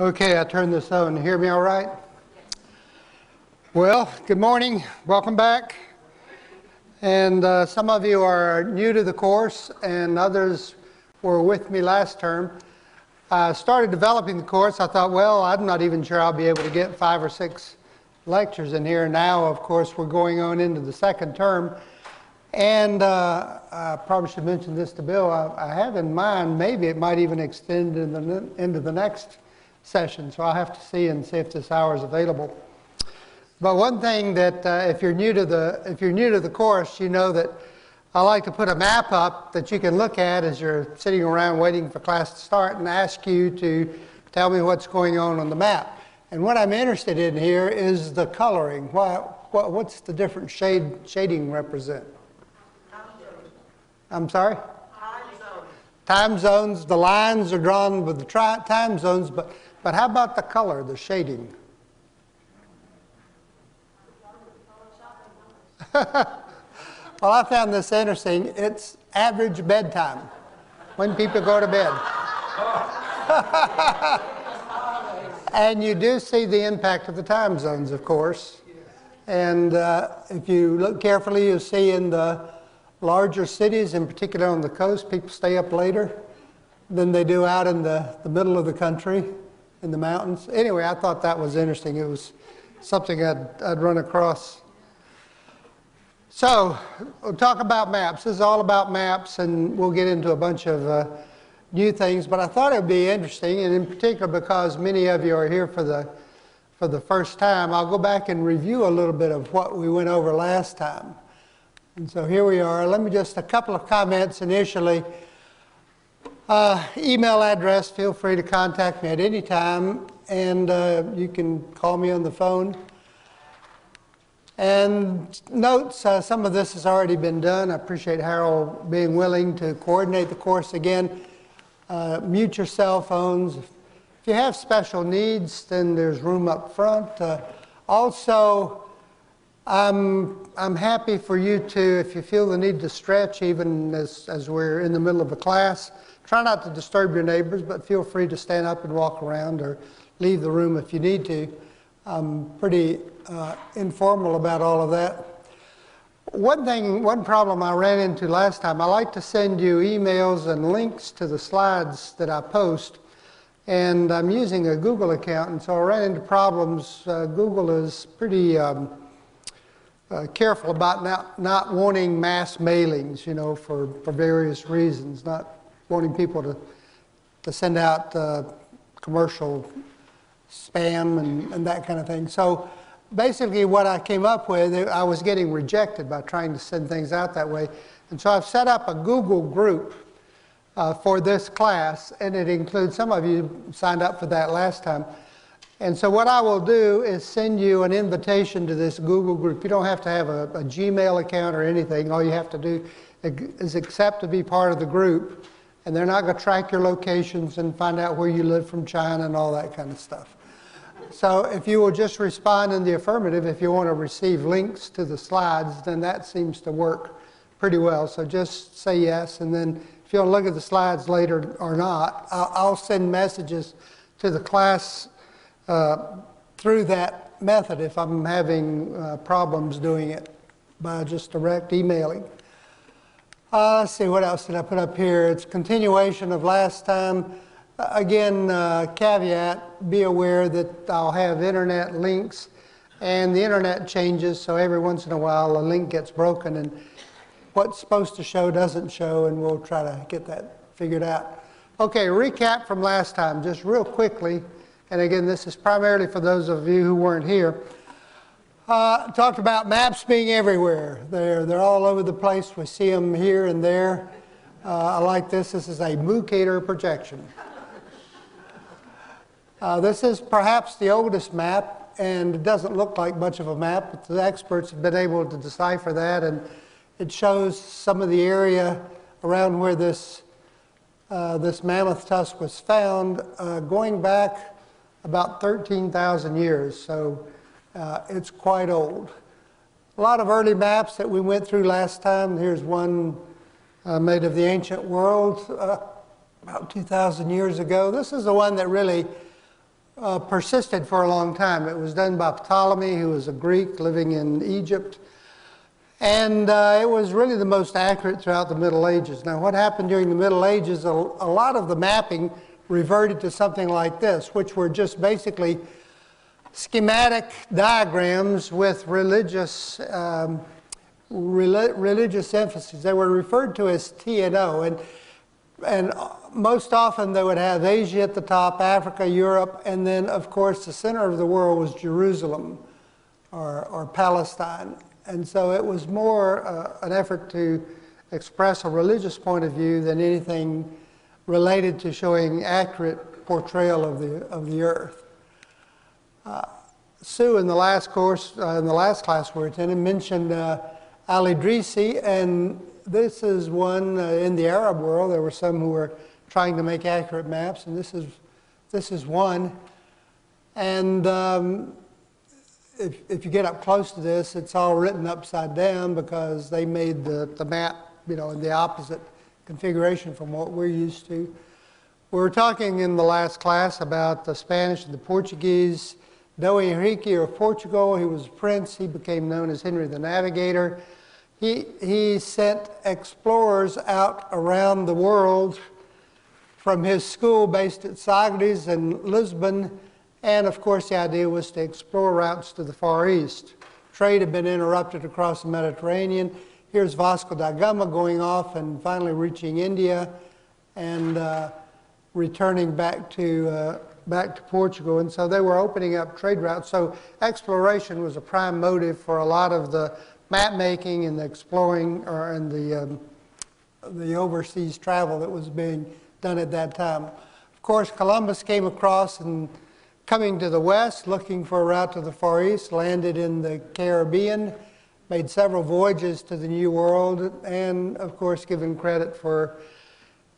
Okay, I turned this on. Hear me all right? Well, good morning. Welcome back. And uh, some of you are new to the course, and others were with me last term. I started developing the course. I thought, well, I'm not even sure I'll be able to get five or six lectures in here. Now, of course, we're going on into the second term. And uh, I probably should mention this to Bill. I, I, have in mind maybe it might even extend the, into the next session. So I'll have to see and see if this hour is available. But one thing that uh, if you're new to the if you're new to the course, you know that I like to put a map up that you can look at as you're sitting around waiting for class to start and ask you to tell me what's going on on the map. And what I'm interested in here is the coloring. What, what, what's the different shade shading represent? I'm sorry? Time zones. Time zones. The lines are drawn with the time zones, but, but how about the color, the shading? well, I found this interesting. It's average bedtime when people go to bed. and you do see the impact of the time zones, of course. And uh, if you look carefully, you'll see in the larger cities, in particular on the coast, people stay up later than they do out in the, the middle of the country, in the mountains. Anyway, I thought that was interesting. It was something I'd, I'd run across. So, we'll talk about maps. This is all about maps, and we'll get into a bunch of uh, new things. But I thought it would be interesting, and in particular because many of you are here for the, for the first time, I'll go back and review a little bit of what we went over last time. And so here we are. Let me just, a couple of comments initially. Uh, email address, feel free to contact me at any time, and uh, you can call me on the phone. And notes, uh, some of this has already been done. I appreciate Harold being willing to coordinate the course again. Uh, mute your cell phones. If you have special needs, then there's room up front. Uh, also, I'm, I'm happy for you to, if you feel the need to stretch, even as, as we're in the middle of a class, try not to disturb your neighbors, but feel free to stand up and walk around or leave the room if you need to. I'm pretty uh, informal about all of that. One thing, one problem I ran into last time, I like to send you emails and links to the slides that I post. And I'm using a Google account, and so I ran into problems. Uh, Google is pretty um, uh, careful about not, not wanting mass mailings, you know, for, for various reasons, not wanting people to, to send out uh, commercial spam and, and that kind of thing. So basically what I came up with, I was getting rejected by trying to send things out that way. And so I've set up a Google group uh, for this class, and it includes, some of you signed up for that last time. And so what I will do is send you an invitation to this Google group. You don't have to have a, a Gmail account or anything. All you have to do is accept to be part of the group. And they're not going to track your locations and find out where you live from China and all that kind of stuff. So if you will just respond in the affirmative, if you want to receive links to the slides, then that seems to work pretty well. So just say yes, and then if you want to look at the slides later or not, I'll send messages to the class uh, through that method if I'm having uh, problems doing it by just direct emailing. Uh, let's see, what else did I put up here? It's continuation of last time. Uh, again, uh, caveat, be aware that I'll have internet links and the internet changes, so every once in a while a link gets broken and what's supposed to show doesn't show, and we'll try to get that figured out. Okay, recap from last time, just real quickly. And again, this is primarily for those of you who weren't here. Uh, talked about maps being everywhere. They're, they're all over the place. We see them here and there. Uh, I like this. This is a Mercator projection. Uh, this is perhaps the oldest map, and it doesn't look like much of a map, but the experts have been able to decipher that, and it shows some of the area around where this, uh, this mammoth tusk was found, uh, going back about 13,000 years, so uh, it's quite old. A lot of early maps that we went through last time. Here's one uh, made of the ancient world uh, about 2,000 years ago. This is the one that really uh, persisted for a long time. It was done by Ptolemy, who was a Greek living in Egypt. And uh, it was really the most accurate throughout the Middle Ages. Now, what happened during the Middle Ages, a, a lot of the mapping reverted to something like this, which were just basically schematic diagrams with religious, um, rel- religious emphasis. They were referred to as T and O. And, and most often they would have Asia at the top, Africa, Europe, and then, of course, the center of the world was Jerusalem or, or Palestine. And so it was more uh, an effort to express a religious point of view than anything related to showing accurate portrayal of the, of the earth. Uh, Sue, in the last course, uh, in the last class we are attending, mentioned uh, Al Idrisi, and this is one uh, in the Arab world. There were some who were trying to make accurate maps, and this is, this is one. And um, if, if you get up close to this, it's all written upside down because they made the, the map, you know, in the opposite configuration from what we're used to. We were talking in the last class about the Spanish and the Portuguese. Dom Henrique of Portugal, he was a prince. He became known as Henry the Navigator. He, he sent explorers out around the world from his school based at Sagres in Lisbon and of course, the idea was to explore routes to the Far East. Trade had been interrupted across the Mediterranean. Here's Vasco da Gama going off and finally reaching India and uh, returning back to, uh, back to Portugal. And so they were opening up trade routes. So exploration was a prime motive for a lot of the map making and the exploring or and the, um, the overseas travel that was being done at that time. Of course, Columbus came across and coming to the west, looking for a route to the Far East, landed in the Caribbean, made several voyages to the New World, and of course, given credit for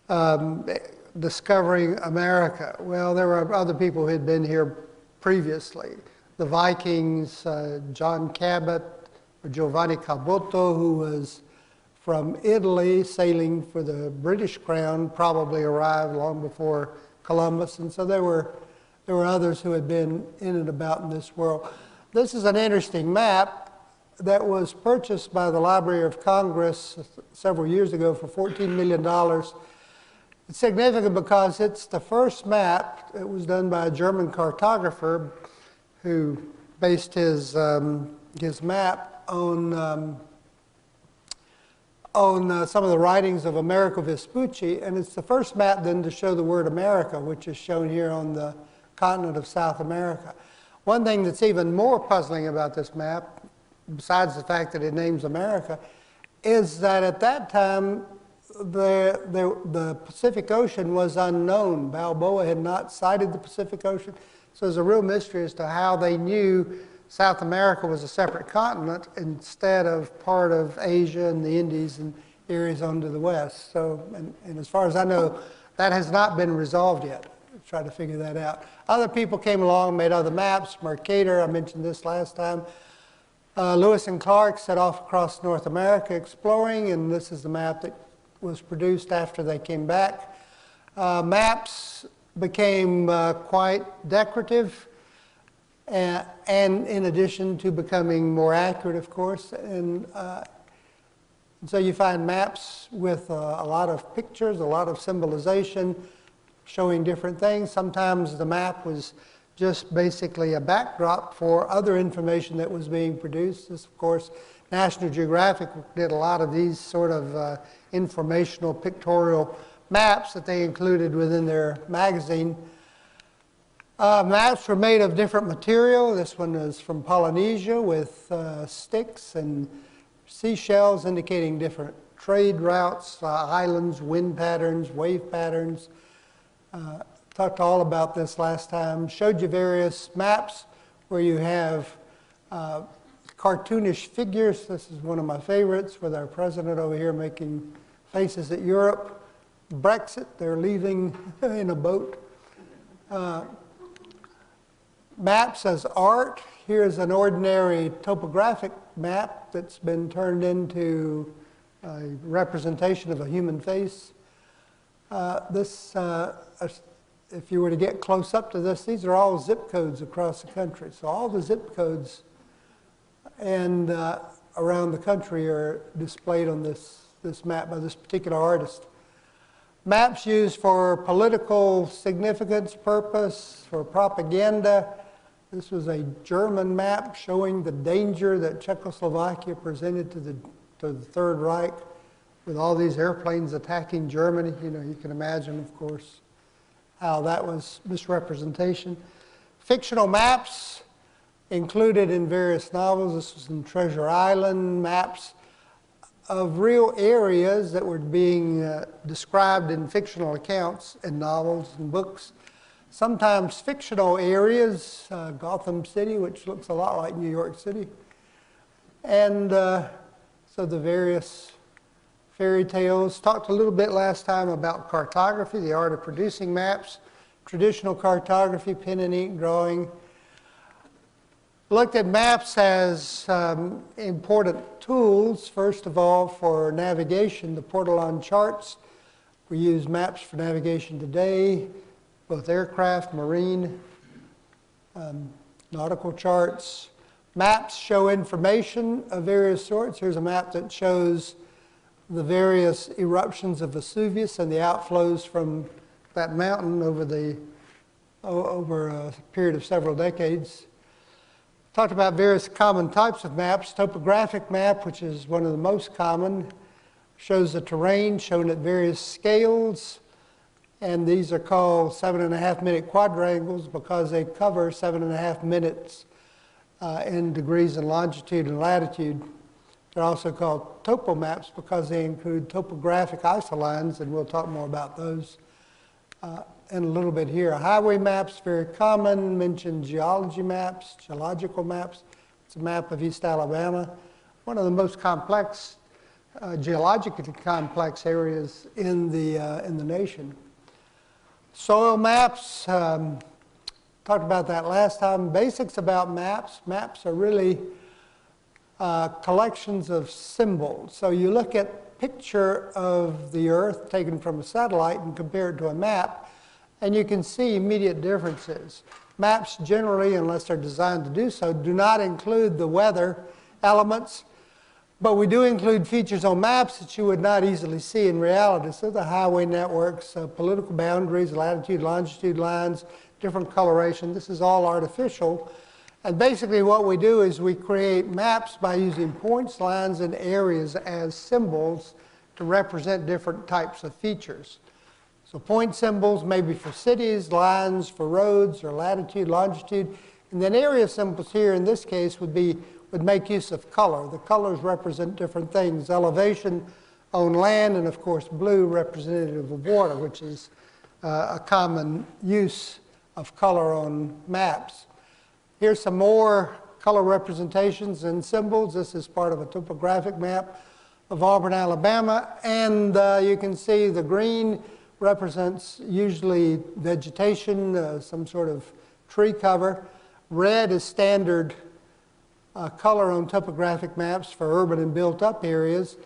um, discovering America. Well, there were other people who had been here previously. The Vikings, uh, John Cabot, or Giovanni Caboto, who was from Italy, sailing for the British crown, probably arrived long before Columbus, and so there were there were others who had been in and about in this world. This is an interesting map that was purchased by the Library of Congress several years ago for $14 million. It's significant because it's the first map. It was done by a German cartographer who based his, um, his map on, um, on uh, some of the writings of Amerigo Vespucci. And it's the first map then to show the word America, which is shown here on the continent of South America. One thing that's even more puzzling about this map, besides the fact that it names America, is that at that time the, the, the Pacific Ocean was unknown. Balboa had not sighted the Pacific Ocean, so there's a real mystery as to how they knew South America was a separate continent instead of part of Asia and the Indies and areas to the west. So, and, and as far as I know, that has not been resolved yet try to figure that out. Other people came along, made other maps. Mercator, I mentioned this last time. Uh, Lewis and Clark set off across North America exploring, and this is the map that was produced after they came back. Uh, maps became uh, quite decorative, and, uh, and, in addition to becoming more accurate, of course. And, uh, and so you find maps with uh, a lot of pictures, a lot of symbolization, showing different things. Sometimes the map was just basically a backdrop for other information that was being produced. This, of course, National Geographic did a lot of these sort of uh, informational pictorial maps that they included within their magazine. Uh, maps were made of different material. This one is from Polynesia with uh, sticks and seashells indicating different trade routes, uh, islands, wind patterns, wave patterns, uh, talked all about this last time, showed you various maps where you have uh, cartoonish figures. This is one of my favorites with our president over here making faces at Europe. Brexit, they're leaving in a boat. Uh, maps as art. Here's an ordinary topographic map that's been turned into a representation of a human face. Uh, this uh, if you were to get close up to this, these are all zip codes across the country. So all the zip codes and uh, around the country are displayed on this, this map by this particular artist. Maps used for political significance, purpose, for propaganda. This was a German map showing the danger that Czechoslovakia presented to the, to the Third Reich with all these airplanes attacking Germany. You know, you can imagine, of course, how that was misrepresentation. Fictional maps included in various novels. This was in Treasure Island, maps of real areas that were being uh, described in fictional accounts in novels and books. Sometimes fictional areas, uh, Gotham City, which looks a lot like New York City. And uh, so the various fairy tales. Talked a little bit last time about cartography, the art of producing maps, traditional cartography, pen and ink drawing. Looked at maps as um, important tools, first of all, for navigation, the Portolan charts. We use maps for navigation today, both aircraft, marine, um, nautical charts. Maps show information of various sorts. Here's a map that shows the various eruptions of Vesuvius and the outflows from that mountain over the over a period of several decades. Talked about various common types of maps. Topographic map, which is one of the most common, shows the terrain shown at various scales. And these are called seven and a half minute quadrangles because they cover seven and a half minutes uh, in degrees in longitude and latitude. They're also called topo maps because they include topographic isolines, and we'll talk more about those uh, in a little bit here. Highway maps, very common, mentioned geology maps, geological maps. It's a map of East Alabama, one of the most complex, uh, geologically complex areas in the, uh, in the nation. Soil maps, um, talked about that last time. Basics about maps. Maps are really uh, collections of symbols. So you look at picture of the Earth taken from a satellite and compare it to a map, and you can see immediate differences. Maps generally, unless they're designed to do so, do not include the weather elements, but we do include features on maps that you would not easily see in reality. So the highway networks, uh, political boundaries, latitude, longitude lines, different coloration, this is all artificial and basically what we do is we create maps by using points, lines, and areas as symbols to represent different types of features. So point symbols maybe for cities, lines for roads or latitude, longitude, and then area symbols here in this case would be would make use of color. The colors represent different things. Elevation on land, and of course blue representative of water, which is uh, a common use of color on maps. Here's some more color representations and symbols. This is part of a topographic map of Auburn, Alabama. And uh, you can see the green represents usually vegetation, uh, some sort of tree cover. Red is standard uh, color on topographic maps for urban and built up areas.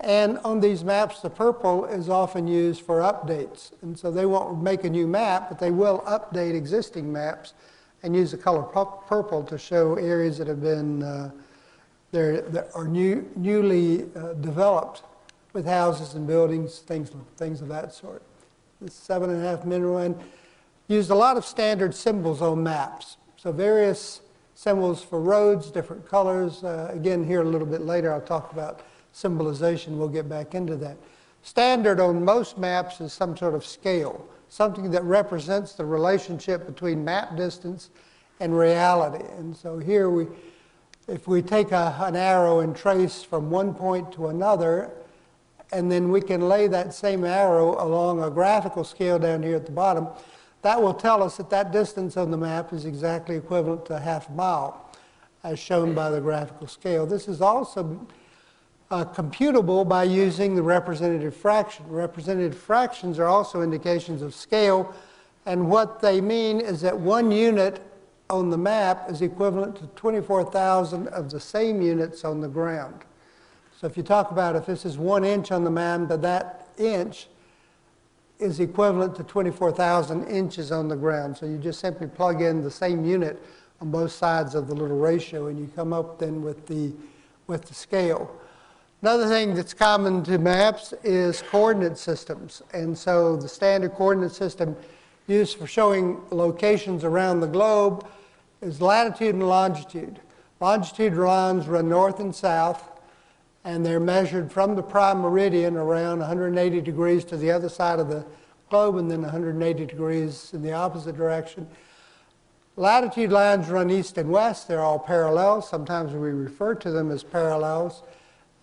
And on these maps, the purple is often used for updates. And so they won't make a new map, but they will update existing maps and use the color purple to show areas that have been uh, that are new, newly uh, developed with houses and buildings, things, things of that sort. This seven and a half mineral and used a lot of standard symbols on maps. So various symbols for roads, different colors. Uh, again, here a little bit later, I'll talk about symbolization. We'll get back into that. Standard on most maps is some sort of scale something that represents the relationship between map distance and reality. And so here we, if we take a, an arrow and trace from one point to another, and then we can lay that same arrow along a graphical scale down here at the bottom, that will tell us that that distance on the map is exactly equivalent to half a mile, as shown by the graphical scale. This is also uh, computable by using the representative fraction. Representative fractions are also indications of scale, and what they mean is that one unit on the map is equivalent to 24,000 of the same units on the ground. So if you talk about if this is one inch on the map, that that inch is equivalent to 24,000 inches on the ground. So you just simply plug in the same unit on both sides of the little ratio and you come up then with the, with the scale. Another thing that's common to maps is coordinate systems. And so the standard coordinate system used for showing locations around the globe is latitude and longitude. Longitude lines run north and south, and they're measured from the prime meridian around 180 degrees to the other side of the globe, and then 180 degrees in the opposite direction. Latitude lines run east and west. They're all parallel. Sometimes we refer to them as parallels.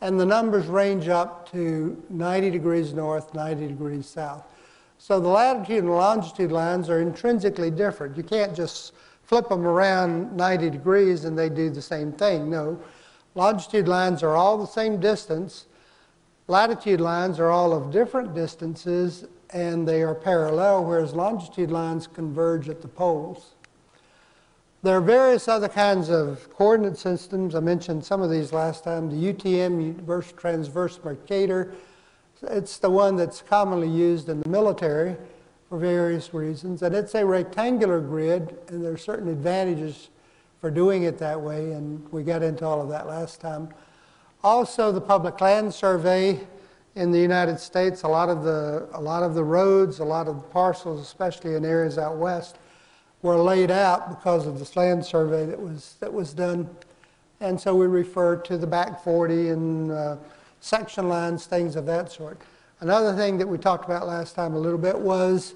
And the numbers range up to 90 degrees north, 90 degrees south. So the latitude and longitude lines are intrinsically different. You can't just flip them around 90 degrees and they do the same thing. No. Longitude lines are all the same distance. Latitude lines are all of different distances and they are parallel, whereas longitude lines converge at the poles. There are various other kinds of coordinate systems. I mentioned some of these last time. The UTM, Universal Transverse Mercator, it's the one that's commonly used in the military for various reasons. And it's a rectangular grid, and there are certain advantages for doing it that way, and we got into all of that last time. Also, the Public Land Survey in the United States, a lot of the, a lot of the roads, a lot of the parcels, especially in areas out west, were laid out because of this land survey that was, that was done. And so we refer to the back 40 and uh, section lines, things of that sort. Another thing that we talked about last time a little bit was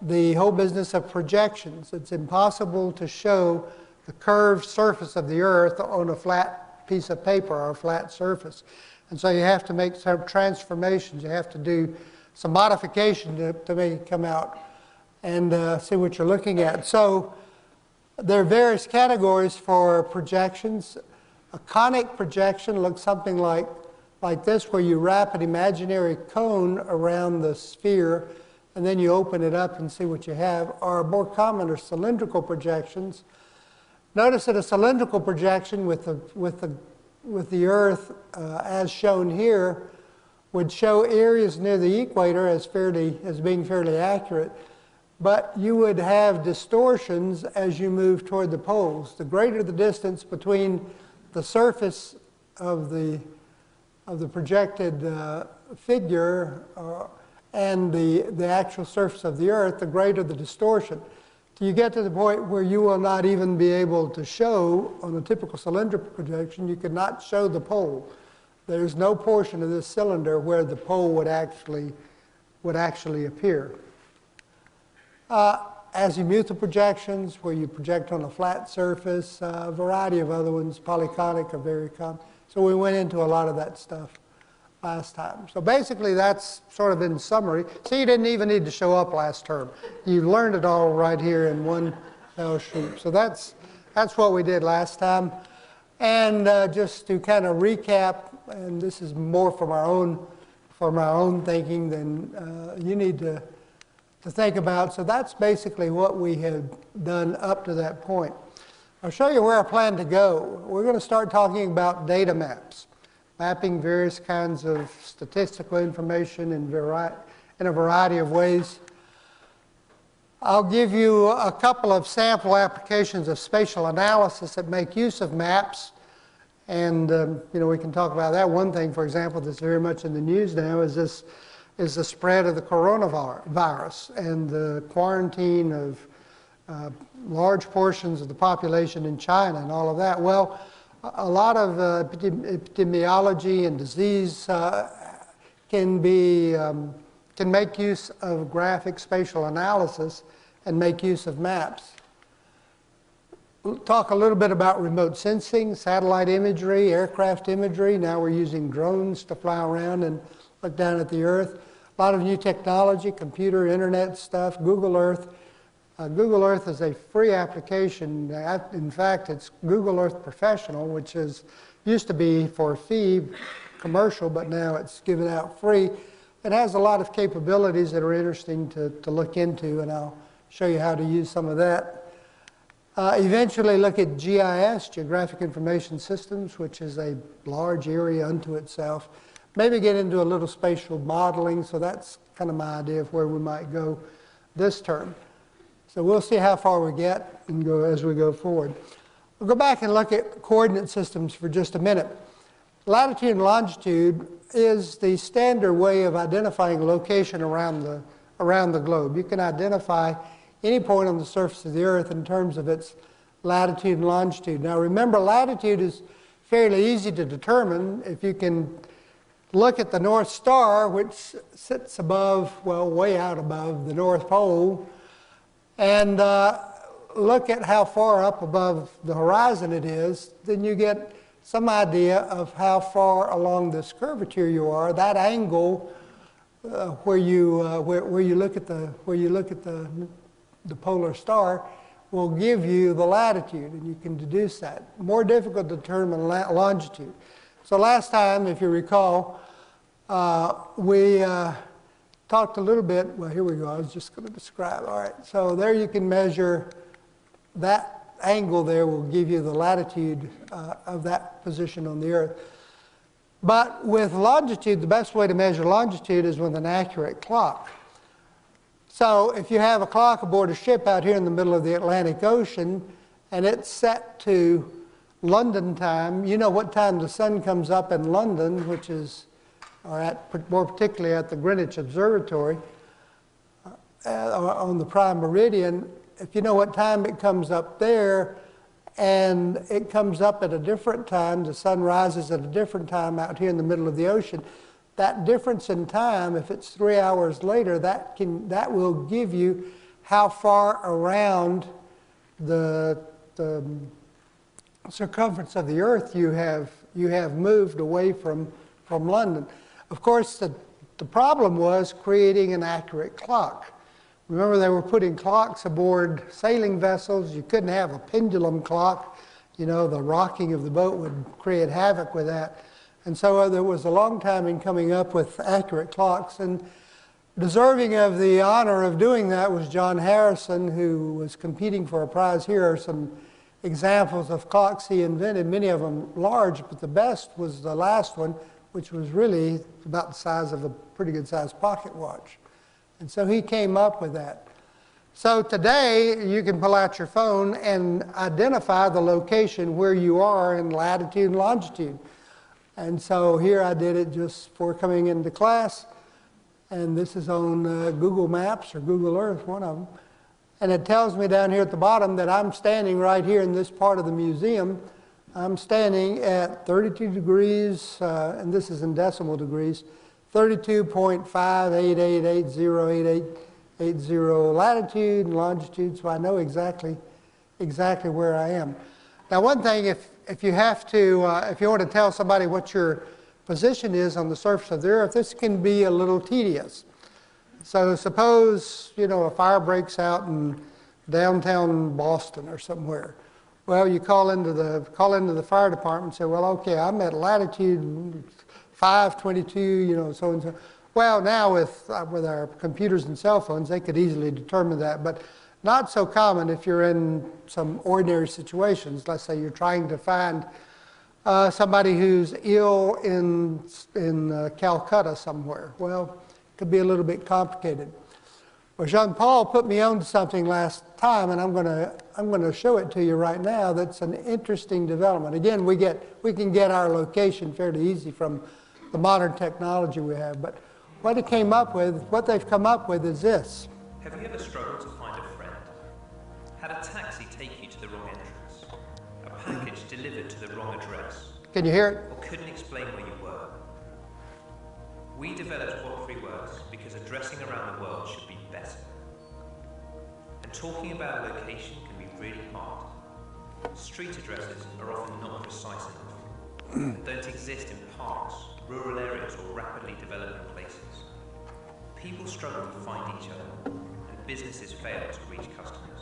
the whole business of projections. It's impossible to show the curved surface of the earth on a flat piece of paper or a flat surface. And so you have to make some transformations. You have to do some modification to, to make it come out and uh, see what you're looking at. So there are various categories for projections. A conic projection looks something like, like this, where you wrap an imaginary cone around the sphere and then you open it up and see what you have. Or more common are cylindrical projections. Notice that a cylindrical projection with the, with the, with the Earth, uh, as shown here, would show areas near the equator as, fairly, as being fairly accurate but you would have distortions as you move toward the poles. The greater the distance between the surface of the, of the projected uh, figure uh, and the, the actual surface of the Earth, the greater the distortion. You get to the point where you will not even be able to show, on a typical cylindrical projection, you could not show the pole. There's no portion of this cylinder where the pole would actually, would actually appear. Uh, azimuthal projections, where you project on a flat surface, uh, a variety of other ones, polyconic are very common. So we went into a lot of that stuff last time. So basically that's sort of in summary. So you didn't even need to show up last term. You learned it all right here in one fell swoop. So that's, that's what we did last time. And uh, just to kind of recap, and this is more from our own, from our own thinking than uh, you need to to think about. So that's basically what we have done up to that point. I'll show you where I plan to go. We're going to start talking about data maps, mapping various kinds of statistical information in, in a variety of ways. I'll give you a couple of sample applications of spatial analysis that make use of maps. And, um, you know, we can talk about that. One thing, for example, that's very much in the news now is this is the spread of the coronavirus and the quarantine of uh, large portions of the population in China and all of that. Well, a lot of uh, epidemiology and disease uh, can be um, can make use of graphic spatial analysis and make use of maps. We'll talk a little bit about remote sensing, satellite imagery, aircraft imagery. Now we're using drones to fly around and look down at the Earth. A lot of new technology, computer, internet stuff, Google Earth. Uh, Google Earth is a free application. In fact, it's Google Earth Professional, which is used to be for fee, commercial, but now it's given out free. It has a lot of capabilities that are interesting to, to look into, and I'll show you how to use some of that. Uh, eventually look at GIS, Geographic Information Systems, which is a large area unto itself maybe get into a little spatial modeling, so that's kind of my idea of where we might go this term. So we'll see how far we get and go as we go forward. We'll go back and look at coordinate systems for just a minute. Latitude and longitude is the standard way of identifying location around the, around the globe. You can identify any point on the surface of the earth in terms of its latitude and longitude. Now remember, latitude is fairly easy to determine if you can look at the North Star, which sits above, well, way out above the North Pole, and uh, look at how far up above the horizon it is, then you get some idea of how far along this curvature you are. That angle uh, where you uh, where, where you look at the where you look at the the polar star will give you the latitude, and you can deduce that. More difficult to determine longitude. So last time, if you recall, uh, we uh, talked a little bit. Well, here we go. I was just going to describe. All right. So there you can measure that angle there will give you the latitude uh, of that position on the Earth. But with longitude, the best way to measure longitude is with an accurate clock. So if you have a clock aboard a ship out here in the middle of the Atlantic Ocean and it's set to London time, you know what time the sun comes up in London, which is, or at, more particularly at the Greenwich Observatory, uh, on the prime meridian, if you know what time it comes up there, and it comes up at a different time, the sun rises at a different time out here in the middle of the ocean, that difference in time, if it's three hours later, that, can, that will give you how far around the, the circumference of the earth you have, you have moved away from, from London. Of course, the, the problem was creating an accurate clock. Remember, they were putting clocks aboard sailing vessels. You couldn't have a pendulum clock. You know, the rocking of the boat would create havoc with that. And so uh, there was a long time in coming up with accurate clocks. And deserving of the honor of doing that was John Harrison, who was competing for a prize. Here some examples of clocks he invented, many of them large, but the best was the last one, which was really about the size of a pretty good sized pocket watch. And so he came up with that. So today, you can pull out your phone and identify the location where you are in latitude and longitude. And so here I did it just for coming into class. And this is on uh, Google Maps or Google Earth, one of them. And it tells me down here at the bottom that I'm standing right here in this part of the museum. I'm standing at 32 degrees, uh, and this is in decimal degrees, 32.5888808880 latitude and longitude, so I know exactly, exactly where I am. Now, one thing, if, if you have to, uh, if you want to tell somebody what your position is on the surface of the earth, this can be a little tedious. So suppose, you know, a fire breaks out in downtown Boston or somewhere. Well, you call into the, call into the fire department and say, well, okay, I'm at latitude 522, you know, so and so. Well, now with, uh, with our computers and cell phones, they could easily determine that, but not so common if you're in some ordinary situations. Let's say you're trying to find uh, somebody who's ill in, in uh, Calcutta somewhere. Well, could be a little bit complicated. Well, Jean Paul put me on to something last time, and I'm going to I'm going to show it to you right now. That's an interesting development. Again, we get we can get our location fairly easy from the modern technology we have. But what it came up with, what they've come up with is this. Have you ever struggled to find a friend? Had a taxi take you to the wrong entrance? A package delivered to the wrong address? Can you hear it? Or couldn't explain where you were? We developed What addressing around the world should be better. And talking about a location can be really hard. Street addresses are often not precise enough don't exist in parks rural areas or rapidly developing places. People struggle to find each other, and businesses fail to reach customers.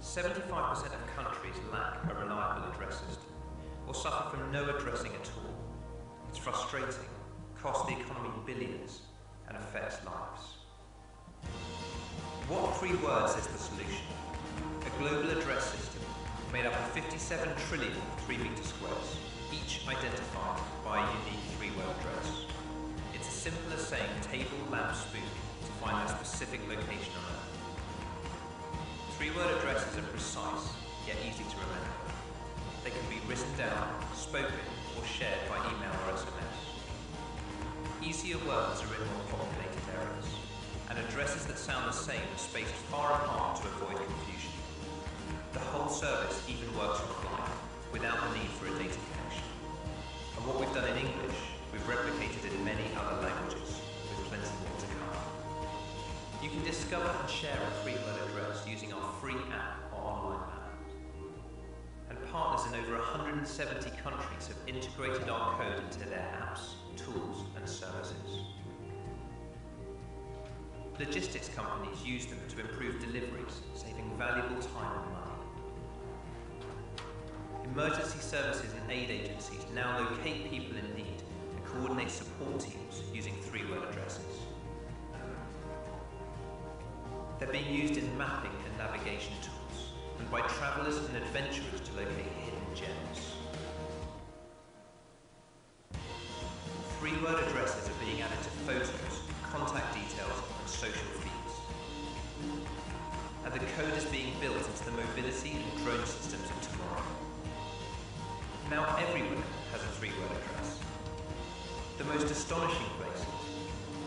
75% of countries lack a reliable address system, or suffer from no addressing at all. It's frustrating, costs the economy billions, and affects lives. what3words is the solution? A global address system made up of 57 trillion 3 meter squares, each identified by a unique three-word address. It's as simple as saying table lamp spoon to find a specific location on Earth. Three-word addresses are precise, yet easy to remember. They can be written down, spoken, or shared by email or SMS. Easier words are in more populated areas, and addresses that sound the same are spaced far apart to avoid confusion. The whole service even works offline, without the need for a data connection. And what we've done in English, we've replicated in many other languages, with plenty more to come. You can discover and share a three-word address using our free app or online map. And partners in over 170 countries have integrated our code into their apps, tools, services. Logistics companies use them to improve deliveries, saving valuable time and money. Emergency services and aid agencies now locate people in need and coordinate support teams using three-word addresses. They're being used in mapping and navigation tools, and by travellers and adventurers to locate hidden gems. Three-word addresses are being added to photos, contact details, and social feeds. And the code is being built into the mobility and drone systems of tomorrow. Now everyone has a three-word address. The most astonishing places,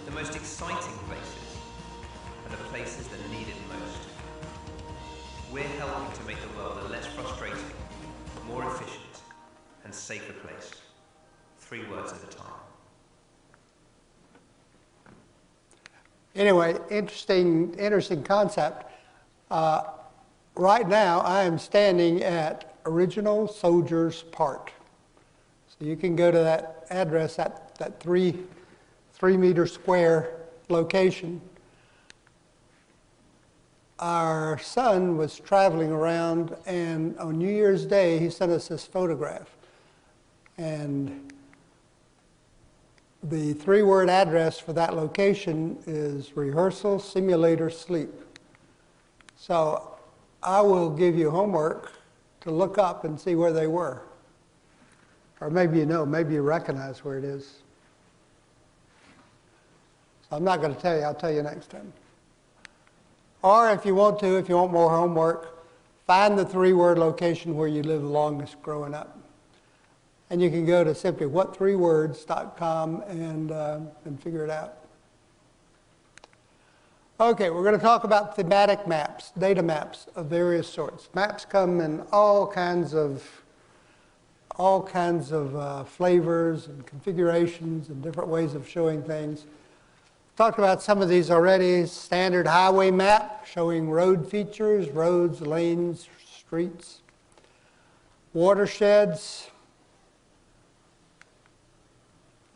the most exciting places, and the places that need it most. We're helping to make the world a less frustrating, more efficient, and safer place. Three words at a time. Anyway, interesting, interesting concept. Uh, right now, I am standing at Original Soldiers Park. So you can go to that address, that, that three, three meter square location. Our son was traveling around, and on New Year's Day, he sent us this photograph. And the three word address for that location is rehearsal simulator sleep. So I will give you homework to look up and see where they were. Or maybe you know, maybe you recognize where it is. So I'm not going to tell you, I'll tell you next time. Or if you want to, if you want more homework, find the three word location where you lived the longest growing up. And you can go to simply what3words.com and, uh, and figure it out. Okay, we're going to talk about thematic maps, data maps of various sorts. Maps come in all kinds of all kinds of uh, flavors and configurations and different ways of showing things. Talked about some of these already. Standard highway map showing road features, roads, lanes, streets. Watersheds,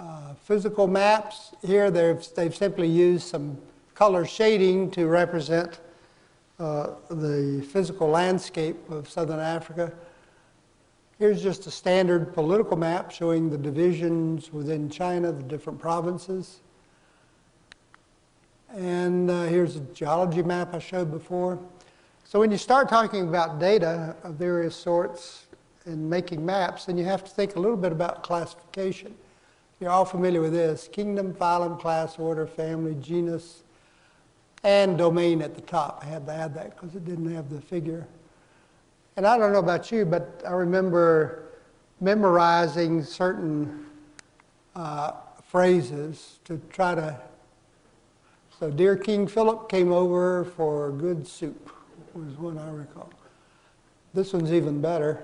uh, physical maps. Here they've, they've simply used some color shading to represent uh, the physical landscape of southern Africa. Here's just a standard political map showing the divisions within China, the different provinces. And uh, here's a geology map I showed before. So when you start talking about data of various sorts and making maps, then you have to think a little bit about classification. You're all familiar with this kingdom, phylum, class, order, family, genus, and domain at the top. I had to add that because it didn't have the figure. And I don't know about you, but I remember memorizing certain uh, phrases to try to. So, dear King Philip came over for good soup, was one I recall. This one's even better.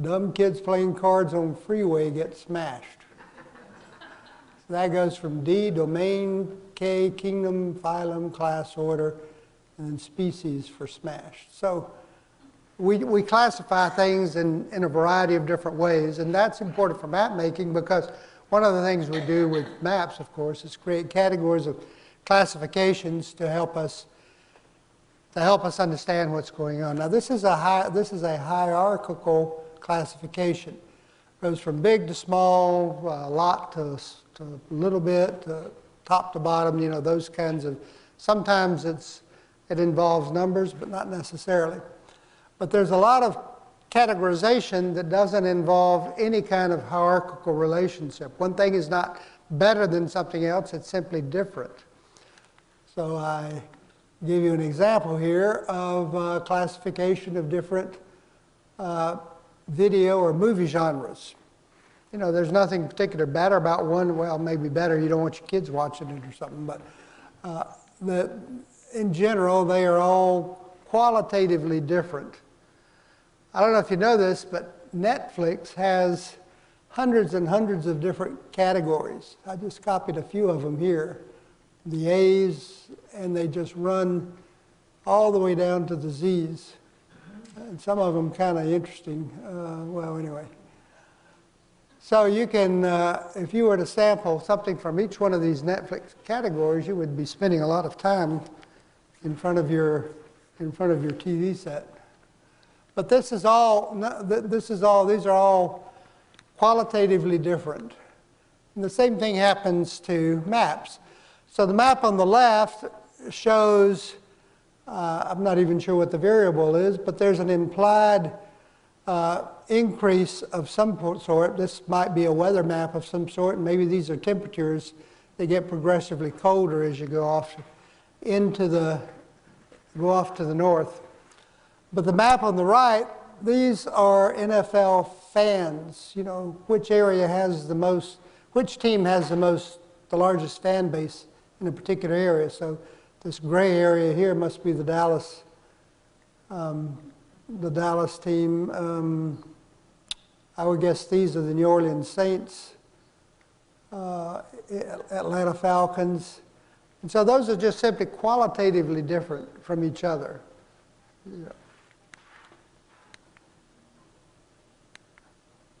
Dumb kids playing cards on freeway get smashed. That goes from D, domain, K, kingdom, phylum, class, order, and then species for smash. So we, we classify things in, in a variety of different ways, and that's important for map making because one of the things we do with maps, of course, is create categories of classifications to help us to help us understand what's going on. Now, this is a hi- this is a hierarchical classification. It goes from big to small, uh, lot to a little bit, to top to bottom, you know, those kinds of, sometimes it's, it involves numbers, but not necessarily. But there's a lot of categorization that doesn't involve any kind of hierarchical relationship. One thing is not better than something else, it's simply different. So I give you an example here of uh, classification of different uh, video or movie genres. You know, there's nothing particular better about one. Well, maybe better. You don't want your kids watching it or something, but uh, the, in general, they are all qualitatively different. I don't know if you know this, but Netflix has hundreds and hundreds of different categories. I just copied a few of them here. The A's, and they just run all the way down to the Z's. And some of them kind of interesting. Uh, well, anyway. So you can, uh, if you were to sample something from each one of these Netflix categories, you would be spending a lot of time in front of your, in front of your TV set. But this is all, this is all, these are all qualitatively different. And the same thing happens to maps. So the map on the left shows, uh, I'm not even sure what the variable is, but there's an implied uh, increase of some sort. This might be a weather map of some sort, maybe these are temperatures. They get progressively colder as you go off into the go off to the north. But the map on the right, these are NFL fans. You know which area has the most, which team has the most, the largest fan base in a particular area. So this gray area here must be the Dallas um, the Dallas team. Um, I would guess these are the New Orleans Saints, uh, Atlanta Falcons. And so those are just simply qualitatively different from each other. Yeah.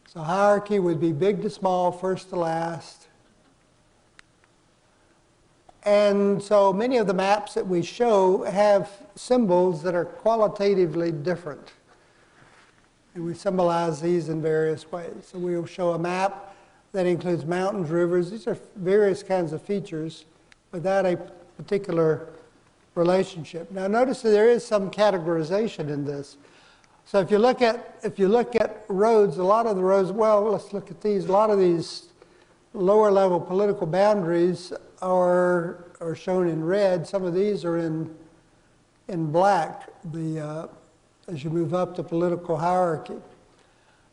So hierarchy would be big to small, first to last. And so many of the maps that we show have symbols that are qualitatively different. And we symbolize these in various ways. So we'll show a map that includes mountains, rivers. These are various kinds of features without a particular relationship. Now notice that there is some categorization in this. So if you look at if you look at roads, a lot of the roads, well, let's look at these. A lot of these lower level political boundaries are are shown in red. Some of these are in in black. The uh, as you move up the political hierarchy.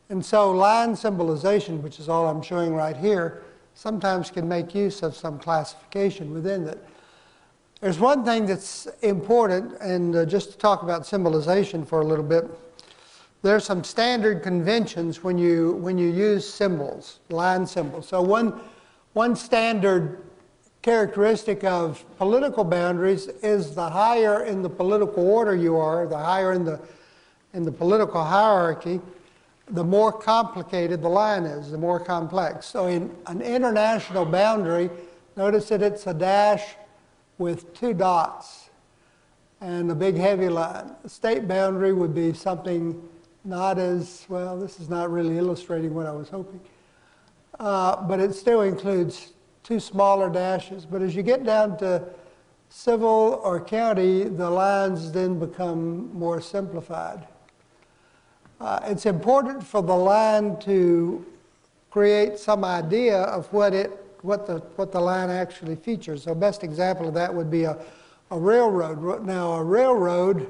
And so line symbolization, which is all I'm showing right here, sometimes can make use of some classification within it. There's one thing that's important, and uh, just to talk about symbolization for a little bit, there's some standard conventions when you, when you use symbols, line symbols. So one, one standard characteristic of political boundaries is the higher in the political order you are, the higher in the in the political hierarchy, the more complicated the line is, the more complex. So in an international boundary, notice that it's a dash with two dots and a big heavy line. A state boundary would be something not as, well, this is not really illustrating what I was hoping, uh, but it still includes two smaller dashes. But as you get down to civil or county, the lines then become more simplified. Uh, it's important for the line to create some idea of what it what the what the line actually features. So best example of that would be a, a railroad. Now a railroad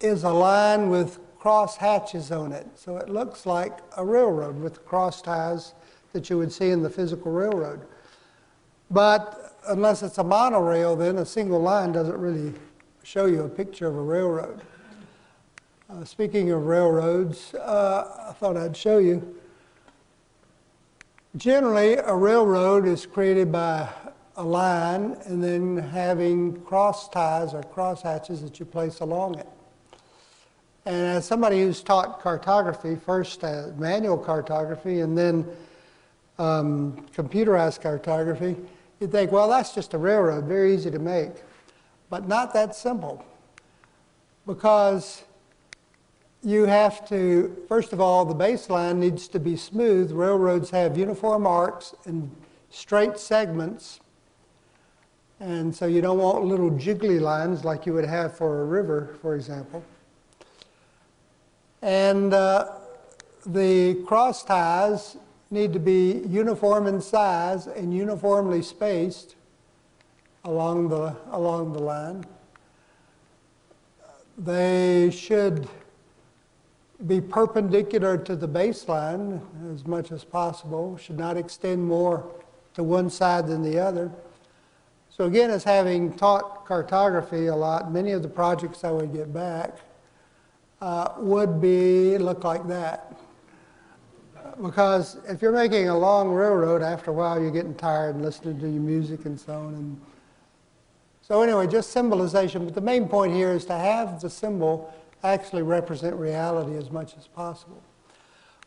is a line with cross hatches on it. So it looks like a railroad with cross ties that you would see in the physical railroad. But unless it's a monorail, then a single line doesn't really show you a picture of a railroad. Uh, speaking of railroads, uh, I thought I'd show you. Generally, a railroad is created by a line and then having cross ties or cross hatches that you place along it. And as somebody who's taught cartography, first uh, manual cartography and then um, computerized cartography, you think, well, that's just a railroad, very easy to make. But not that simple. Because you have to, first of all, the baseline needs to be smooth. Railroads have uniform arcs and straight segments. And so you don't want little jiggly lines like you would have for a river, for example. And uh, the cross ties, need to be uniform in size and uniformly spaced along the, along the line. They should be perpendicular to the baseline as much as possible, should not extend more to one side than the other. So again, as having taught cartography a lot, many of the projects I would get back uh, would be, look like that. Because if you're making a long railroad, after a while you're getting tired and listening to your music and so on. And so anyway, just symbolization. But the main point here is to have the symbol actually represent reality as much as possible.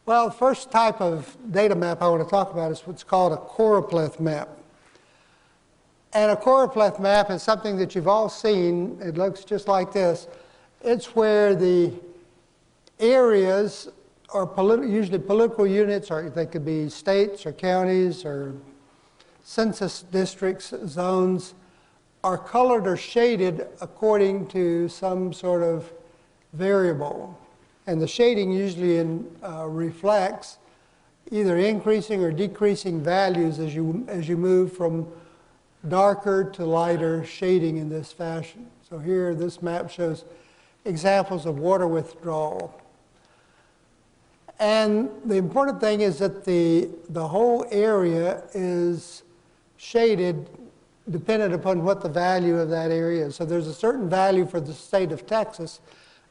Well, the first type of data map I want to talk about is what's called a choropleth map. And a choropleth map is something that you've all seen. It looks just like this. It's where the areas are politi- usually political units, or they could be states or counties or census districts, zones, are colored or shaded according to some sort of variable. And the shading usually in, uh, reflects either increasing or decreasing values as you, as you move from darker to lighter shading in this fashion. So here, this map shows examples of water withdrawal. And the important thing is that the, the whole area is shaded dependent upon what the value of that area is. So there's a certain value for the state of Texas,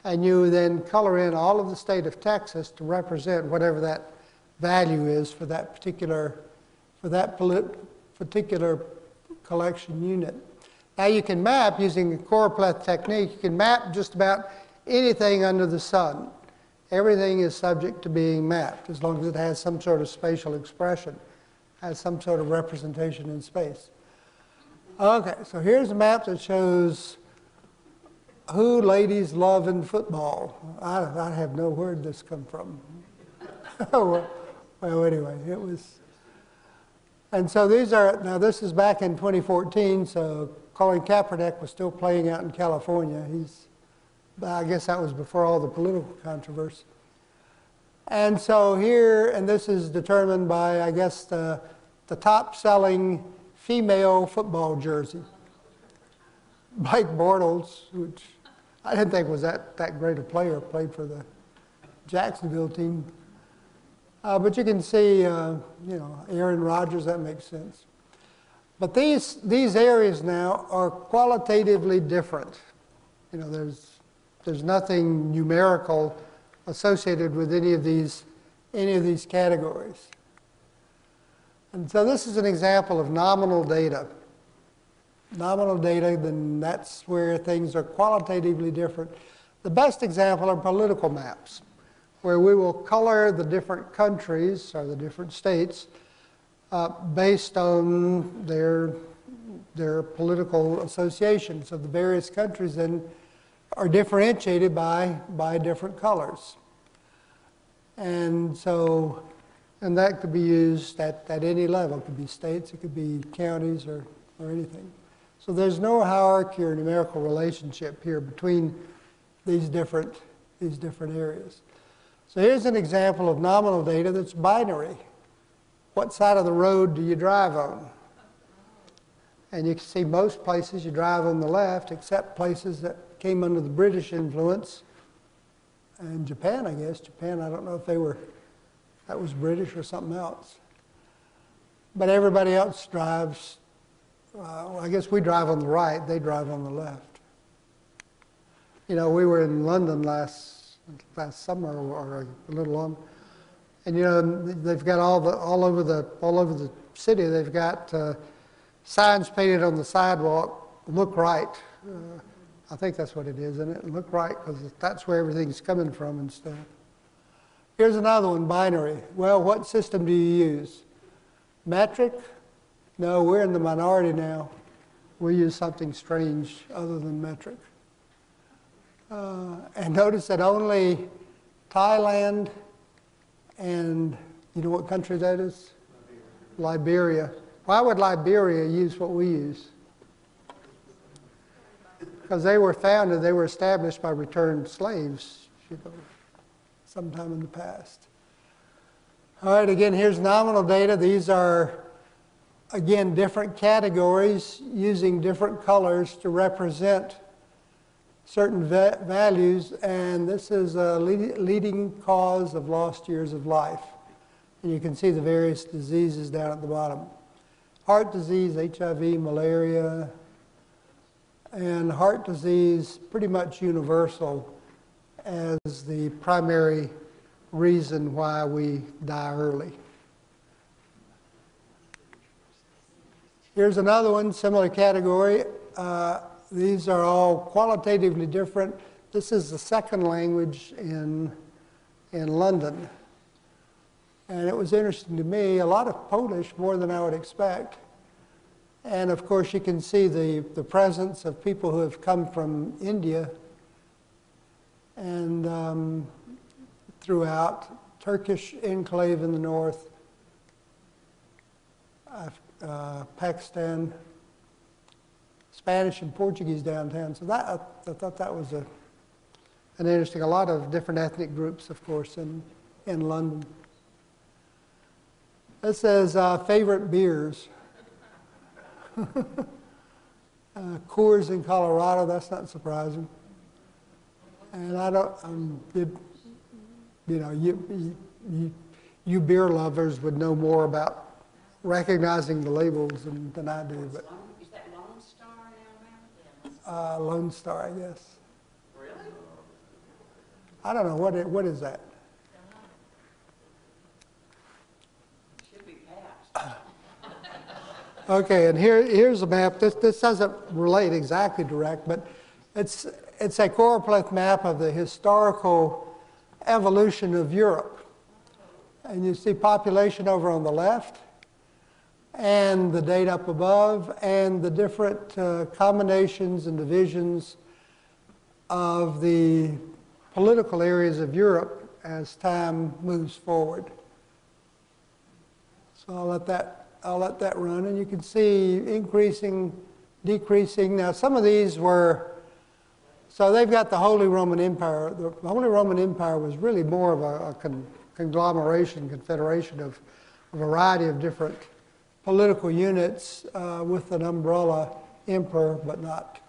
and you then color in all of the state of Texas to represent whatever that value is for that particular, for that particular collection unit. Now you can map using the choropleth technique, you can map just about anything under the sun. Everything is subject to being mapped as long as it has some sort of spatial expression, has some sort of representation in space. Okay, so here's a map that shows who ladies love in football. I, I have no word this come from. Oh, well, well, anyway, it was. And so these are, now this is back in 2014, so Colin Kaepernick was still playing out in California. He's, I guess that was before all the political controversy. And so here, and this is determined by, I guess, the, the top selling female football jersey. Blake Bortles, which I didn't think was that, that great a player, played for the Jacksonville team. Uh, but you can see, uh, you know, Aaron Rodgers, that makes sense. But these, these areas now are qualitatively different. You know, there's, there's nothing numerical associated with any of these, any of these categories. And so this is an example of nominal data. Nominal data, then that's where things are qualitatively different. The best example are political maps, where we will color the different countries or the different states uh, based on their, their political associations. So the various countries then are differentiated by, by different colors. And so, and that could be used at, at any level. It could be states, it could be counties, or, or anything. So there's no hierarchy or numerical relationship here between these different, these different areas. So here's an example of nominal data that's binary. What side of the road do you drive on? And you can see most places you drive on the left, except places that came under the British influence. And Japan, I guess. Japan, I don't know if they were, that was British or something else. But everybody else drives, uh, I guess we drive on the right, they drive on the left. You know, we were in London last, last summer or a little longer. And you know, they've got all the all over the all over the city. They've got uh, signs painted on the sidewalk. Look right. Uh, I think that's what it is, isn't it? Look right, because that's where everything's coming from and stuff. Here's another one, binary. Well, what system do you use? Metric? No, we're in the minority now. We use something strange other than metric. Uh, and notice that only Thailand and you know what country that is? Liberia. Why would Liberia use what we use? Because they were founded, they were established by returned slaves, you know, sometime in the past. All right, again, here's nominal data. These are, again, different categories using different colors to represent certain va- values, and this is a lead- leading cause of lost years of life. And you can see the various diseases down at the bottom. Heart disease, HIV, malaria, and heart disease pretty much universal as the primary reason why we die early. Here's another one, similar category. Uh, these are all qualitatively different. This is the second language in, in London. And it was interesting to me, a lot of Polish, more than I would expect. And of course, you can see the, the presence of people who have come from India and um, throughout, Turkish enclave in the north, uh, Pakistan, Spanish and Portuguese downtown. So that, I, I thought that was a, an interesting, a lot of different ethnic groups, of course, in, in London. It says uh, favorite beers. uh, Coors in Colorado, that's not surprising. And I don't, um, you, you know, you, you, you beer lovers would know more about recognizing the labels than, than I do, but Is that Lone Star in Alabama? uh, Lone Star, I guess. Really? I don't know, what what is that? Should be passed. Okay, and here, here's a map. This, this doesn't relate exactly direct, but it's, it's a choropleth map of the historical evolution of Europe. And you see population over on the left, and the date up above, and the different uh, combinations and divisions of the political areas of Europe as time moves forward. So I'll let that, I'll let that run, and you can see increasing, decreasing. Now, some of these were, so they've got the Holy Roman Empire. The Holy Roman Empire was really more of a, a con- conglomeration, confederation of a variety of different political units uh, with an umbrella emperor, but not,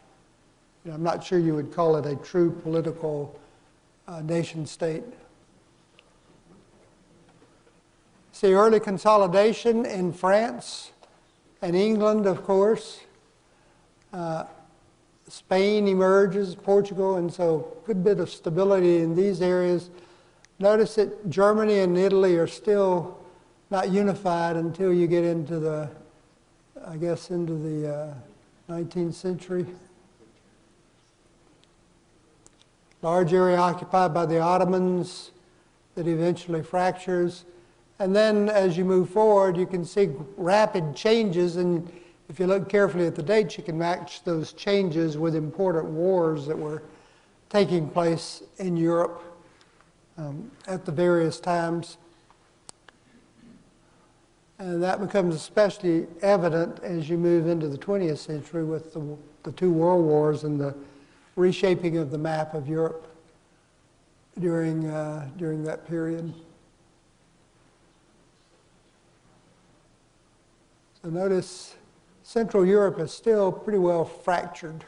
you know, I'm not sure you would call it a true political uh, nation state. See early consolidation in France and England, of course. Uh, Spain emerges, Portugal, and so a good bit of stability in these areas. Notice that Germany and Italy are still not unified until you get into the, I guess, into the uh, 19th century. Large area occupied by the Ottomans that eventually fractures. And then as you move forward, you can see rapid changes, and if you look carefully at the dates, you can match those changes with important wars that were taking place in Europe um, at the various times. And that becomes especially evident as you move into the 20th century with the, the two world wars and the reshaping of the map of Europe during, uh, during that period. So notice Central Europe is still pretty well fractured.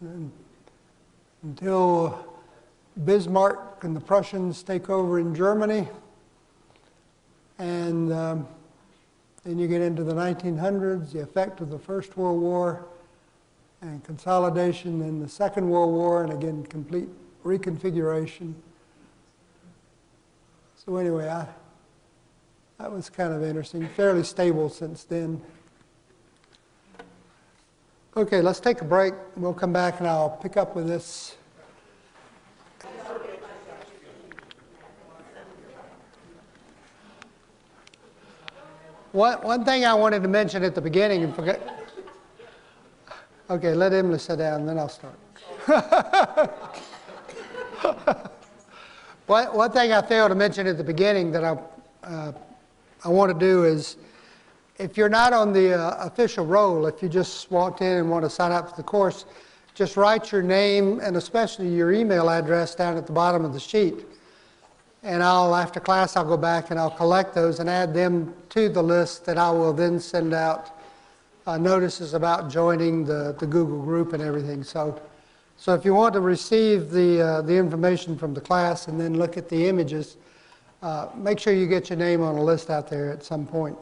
And until Bismarck and the Prussians take over in Germany, and um, then you get into the 1900s, the effect of the First World War, and consolidation in the Second World War, and again, complete reconfiguration. So, anyway, I, that was kind of interesting. Fairly stable since then. Okay, let's take a break. We'll come back and I'll pick up with this. One, one thing I wanted to mention at the beginning and forget. Okay, let Emily sit down and then I'll start. one, one thing I failed to mention at the beginning that I, uh, I want to do is if you're not on the uh, official roll, if you just walked in and want to sign up for the course, just write your name and especially your email address down at the bottom of the sheet. And I'll, after class, I'll go back and I'll collect those and add them to the list that I will then send out uh, notices about joining the, the Google group and everything. So, so if you want to receive the, uh, the information from the class and then look at the images, uh, make sure you get your name on a list out there at some point.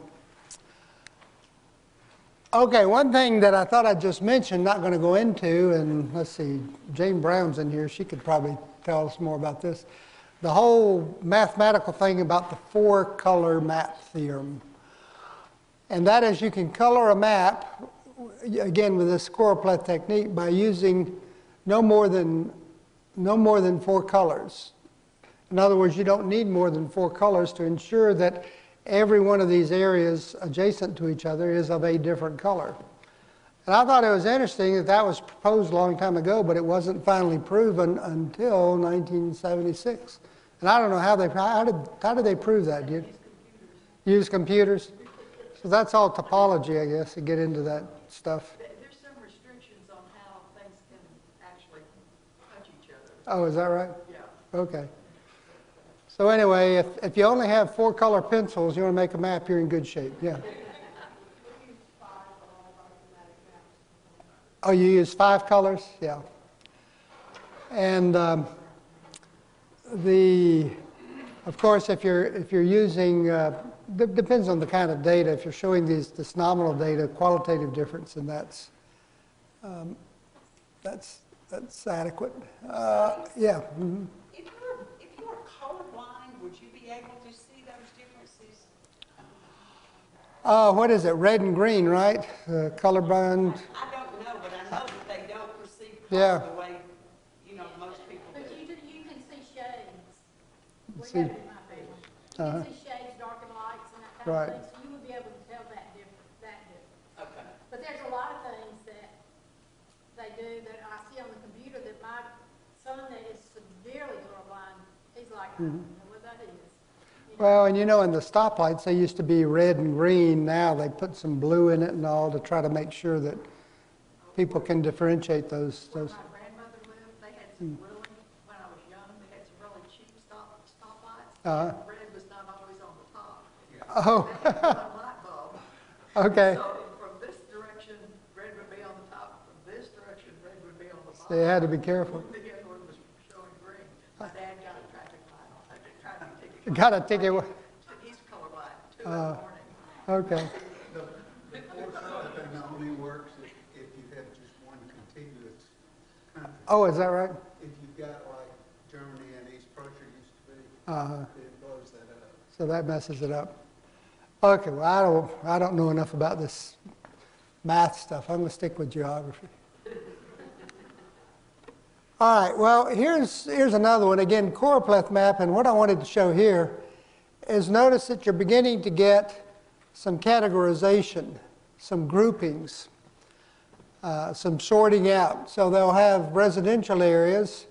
Okay, one thing that I thought I'd just mention, not going to go into, and let's see, Jane Brown's in here, she could probably tell us more about this. The whole mathematical thing about the four color map theorem. And that is you can color a map, again with this choropleth technique, by using no more than, no more than four colors. In other words, you don't need more than four colors to ensure that every one of these areas adjacent to each other is of a different color. And I thought it was interesting that that was proposed a long time ago, but it wasn't finally proven until 1976. And I don't know how they, how did, how did they prove that? Did use computers? So that's all topology, I guess, to get into that stuff. There's some restrictions on how things can actually touch each other. Oh, is that right? Yeah. Okay. So anyway, if, if you only have four color pencils, you want to make a map, you're in good shape, yeah. Oh, you use five colors? Yeah. And um, the, of course, if you're, if you're using, uh, d- depends on the kind of data. If you're showing these, this nominal data, qualitative difference, and that's, um, that's, that's adequate. Uh, yeah. mhm. If you're, if you're colorblind, would you be able to see those differences? Uh, what is it? Red and green, right? Uh, colorblind. I don't know, but I know that they don't perceive Yeah. color the way, you know, most people But do. you, do- you can see shades. We See. have it in my family. Uh-huh. can see shades, darker lights and that Right. of thing, so you would be able to tell that difference, that difference. Okay. But there's a lot of things that they do that I see on the computer that my son that is severely colorblind, he's like, I don't know what that is. You know? Mm-hmm. Well, and you know, in the stoplights, they used to be red and green. Now they put some blue in it and all to try to make sure that people can differentiate those. Where those. my grandmother lived, they had some really, when I was young, they had some really cheap stop, stoplights. Uh-huh. Red was not always on the top. Oh, They had a light bulb. okay. So from this direction, red would be on the top, from this direction, red would be on the bottom. you had to be careful. The other one was showing green. My dad got a traffic light on, a traffic ticket. Got a ticket. He's colorblind, two in Uh, morning. Okay. The four color thing only works if, if you have just one contiguous country. Oh, is that right? If you've got like Germany and East Prussia used to be, Uh, it blows that up. so that messes it up. Okay. Well, I don't. I don't know enough about this math stuff. I'm going to stick with geography. All right, well, here's, here's another one. Again, choropleth map, and what I wanted to show here is notice that you're beginning to get some categorization, some groupings, uh, some sorting out. So they'll have residential areas,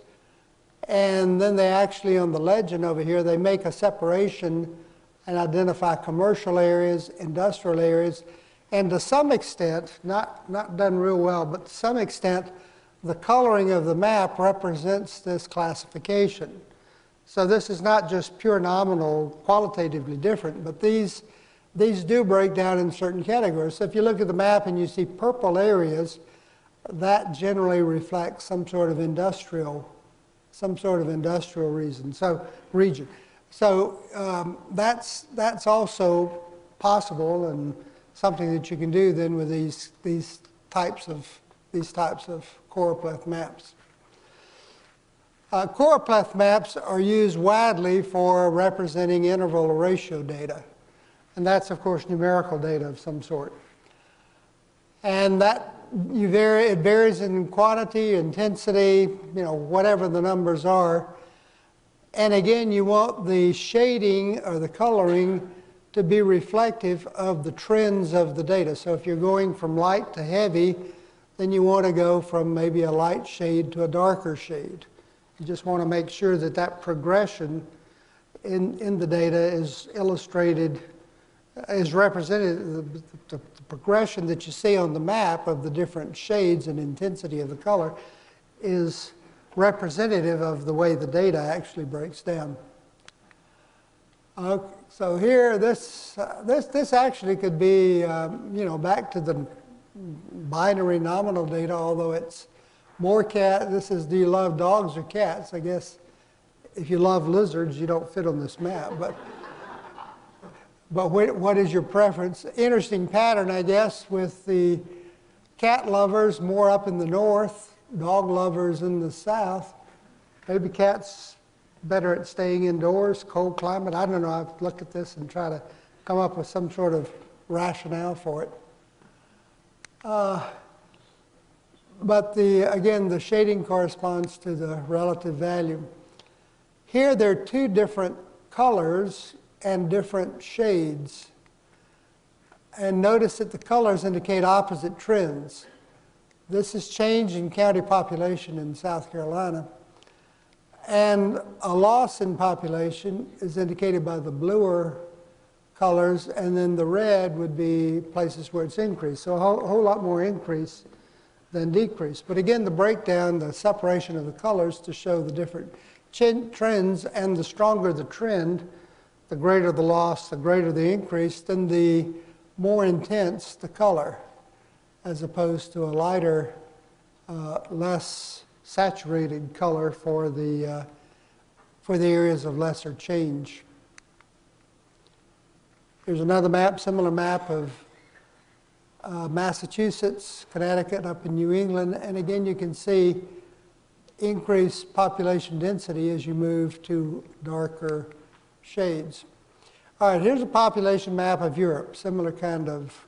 and then they actually, on the legend over here, they make a separation and identify commercial areas, industrial areas, and to some extent, not, not done real well, but to some extent, the coloring of the map represents this classification. So this is not just pure nominal, qualitatively different, but these, these do break down in certain categories. So if you look at the map and you see purple areas, that generally reflects some sort of industrial, some sort of industrial reason, so region. So um, that's, that's also possible and something that you can do then with these, these types of, these types of choropleth maps. Uh, choropleth maps are used widely for representing interval or ratio data. And that's, of course, numerical data of some sort. And that you vary, it varies in quantity, intensity, you know, whatever the numbers are. And again, you want the shading or the coloring to be reflective of the trends of the data. So if you're going from light to heavy, then you want to go from maybe a light shade to a darker shade. You just want to make sure that that progression in, in the data is illustrated, is represented, the, the, progression that you see on the map of the different shades and intensity of the color is representative of the way the data actually breaks down. Okay, so here, this, uh, this, this actually could be, um, you know, back to the binary nominal data, although it's more cat, this is do you love dogs or cats? I guess if you love lizards, you don't fit on this map, but, but what, is your preference? Interesting pattern, I guess, with the cat lovers more up in the north, dog lovers in the south. Maybe cats better at staying indoors, cold climate. I don't know. I've looked at this and try to come up with some sort of rationale for it. Uh, but the, again, the shading corresponds to the relative value. Here there are two different colors and different shades. And notice that the colors indicate opposite trends. This is change in county population in South Carolina. And a loss in population is indicated by the bluer colors, and then the red would be places where it's increased. So a whole, whole lot more increase than decrease. But again, the breakdown, the separation of the colors to show the different trends, and the stronger the trend, the greater the loss, the greater the increase, then the more intense the color, as opposed to a lighter, uh, less saturated color for the, uh, for the areas of lesser change. Here's another map, similar map of uh, Massachusetts, Connecticut, up in New England, and again you can see increased population density as you move to darker shades. All right, here's a population map of Europe, similar kind of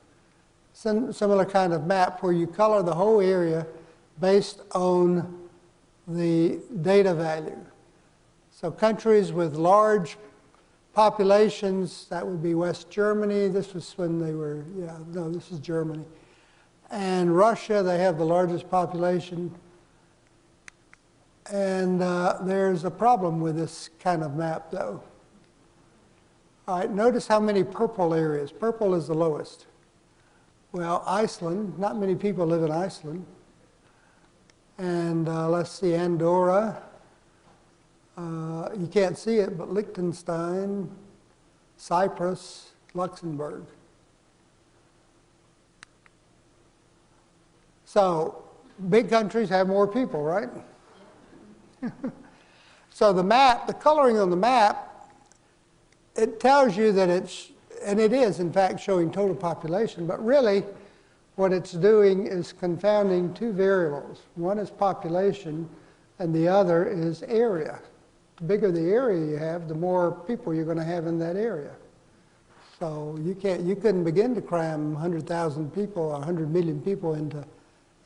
similar kind of map where you color the whole area based on the data value. So countries with large populations, that would be West Germany. This was when they were, yeah, no, this is Germany. And Russia, they have the largest population. And uh, there's a problem with this kind of map, though. All right, notice how many purple areas. Purple is the lowest. Well, Iceland, not many people live in Iceland. And uh, let's see, Andorra. Uh, you can't see it, but Liechtenstein, Cyprus, Luxembourg. So, big countries have more people, right? so the map, the coloring on the map, it tells you that it's, and it is in fact showing total population, but really what it's doing is confounding two variables. One is population, and the other is area. The bigger the area you have, the more people you're going to have in that area. So you can't, you couldn't begin to cram 100,000 people or 100 million people into,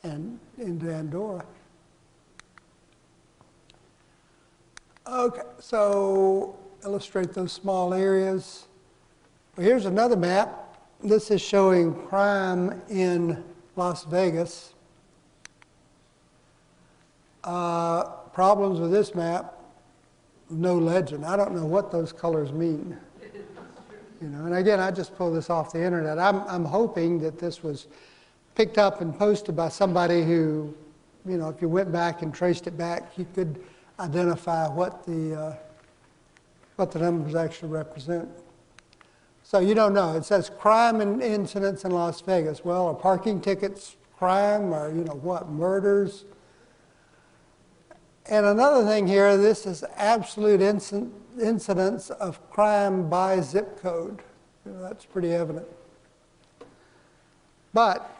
and, into Andorra. Okay, so illustrate those small areas. Well, here's another map. This is showing crime in Las Vegas. Uh, problems with this map, no legend. I don't know what those colors mean. You know, and again, I just pulled this off the internet. I'm, I'm hoping that this was picked up and posted by somebody who, you know, if you went back and traced it back, you could identify what the, uh, what the numbers actually represent. So you don't know. It says crime and incidents in Las Vegas. Well, are parking tickets crime or, you know, what, murders? And another thing here, this is absolute inc- incidence of crime by zip code. You know, that's pretty evident. But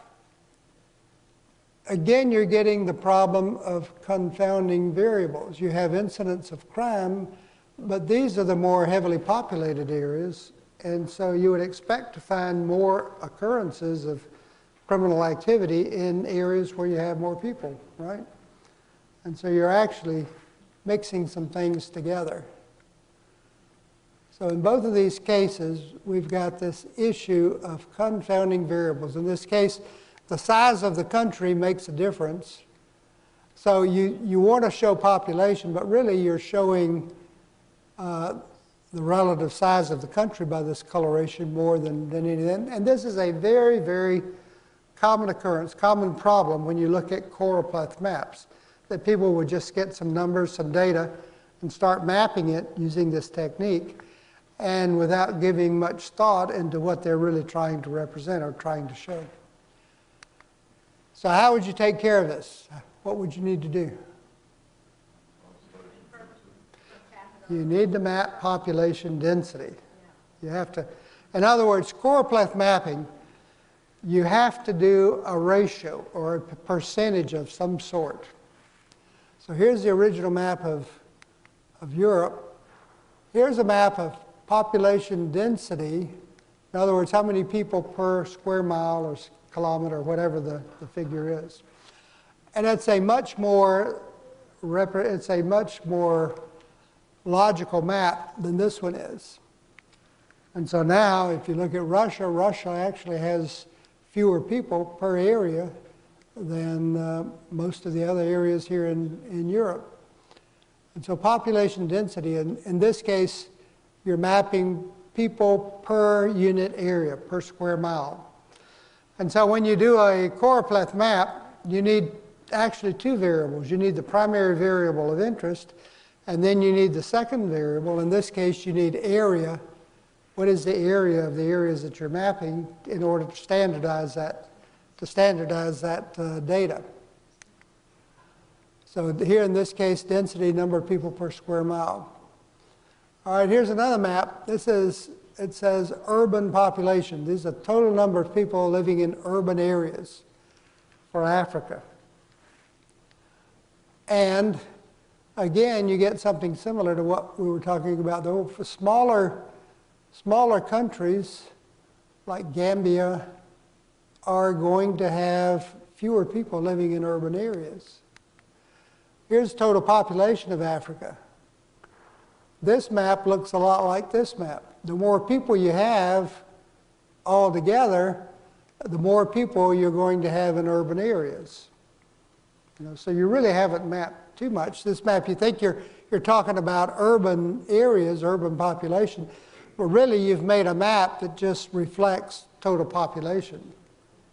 again, you're getting the problem of confounding variables. You have incidents of crime, but these are the more heavily populated areas, and so you would expect to find more occurrences of criminal activity in areas where you have more people, right? And so you're actually mixing some things together. So in both of these cases, we've got this issue of confounding variables. In this case, the size of the country makes a difference. So you, you want to show population, but really you're showing uh, the relative size of the country by this coloration more than, than anything. And this is a very, very common occurrence, common problem when you look at choropleth maps, that people would just get some numbers, some data, and start mapping it using this technique. and without giving much thought into what they're really trying to represent or trying to show. So, how would you take care of this? What would you need to do? You need to map population density. You have to, in other words, choropleth mapping, you have to do a ratio or a percentage of some sort. So here's the original map of, of Europe. Here's a map of population density. In other words, how many people per square mile or kilometer, or whatever the, the figure is. And it's a much more, it's a much more logical map than this one is. And so now, if you look at Russia, Russia actually has fewer people per area than uh, most of the other areas here in, in Europe. And so population density, in, in this case, you're mapping people per unit area, per square mile. And so when you do a choropleth map, you need actually two variables. You need the primary variable of interest, and then you need the second variable. In this case, you need area. What is the area of the areas that you're mapping in order to standardize that, to standardize that uh, data? So here in this case, density, number of people per square mile. All right, here's another map. This is, it says urban population. These are the total number of people living in urban areas for Africa. And again, you get something similar to what we were talking about. Though for smaller, smaller countries like Gambia are going to have fewer people living in urban areas. Here's total population of Africa. This map looks a lot like this map. The more people you have all together, the more people you're going to have in urban areas. You know, so you really haven't mapped too much. This map, you think you're, you're talking about urban areas, urban population, but really you've made a map that just reflects total population,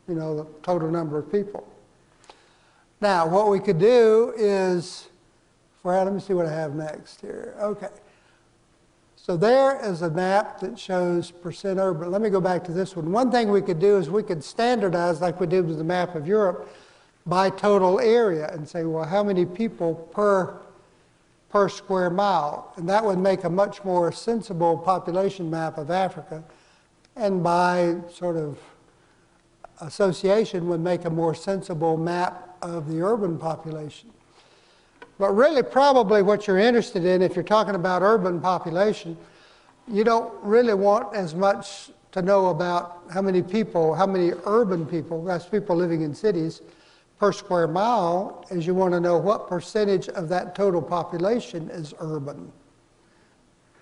you know, the total number of people. Now, what we could do is, for let me see what I have next here. Okay. So there is a map that shows percent urban. Let me go back to this one. One thing we could do is we could standardize, like we did with the map of Europe, by total area and say, well, how many people per, per square mile? And that would make a much more sensible population map of Africa. And by sort of association, would make a more sensible map of the urban population. But really, probably what you're interested in, if you're talking about urban population, you don't really want as much to know about how many people, how many urban people, that's people living in cities, per square mile, as you want to know what percentage of that total population is urban.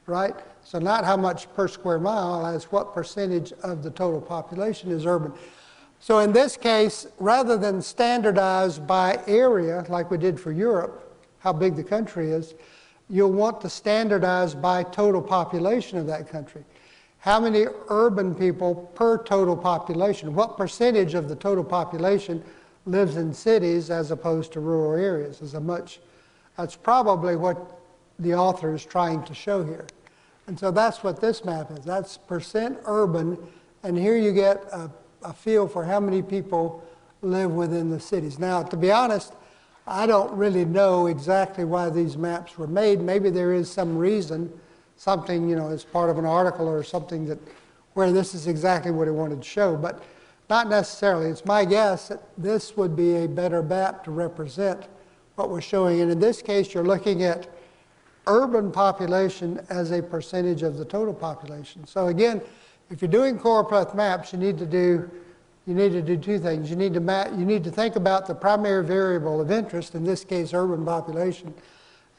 Right? So, not how much per square mile, as what percentage of the total population is urban. So, in this case, rather than standardize by area like we did for Europe, how big the country is, you'll want to standardize by total population of that country. How many urban people per total population? What percentage of the total population lives in cities as opposed to rural areas? Is a much, that's probably what the author is trying to show here. And so that's what this map is. That's percent urban, and here you get a, a feel for how many people live within the cities. Now, to be honest, I don't really know exactly why these maps were made. Maybe there is some reason, something, you know, as part of an article or something that where this is exactly what he wanted to show, but not necessarily. It's my guess that this would be a better map to represent what we're showing. And in this case, you're looking at urban population as a percentage of the total population. So again, if you're doing choropleth maps, you need to do you need to do two things. You need to map, you need to think about the primary variable of interest, in this case urban population,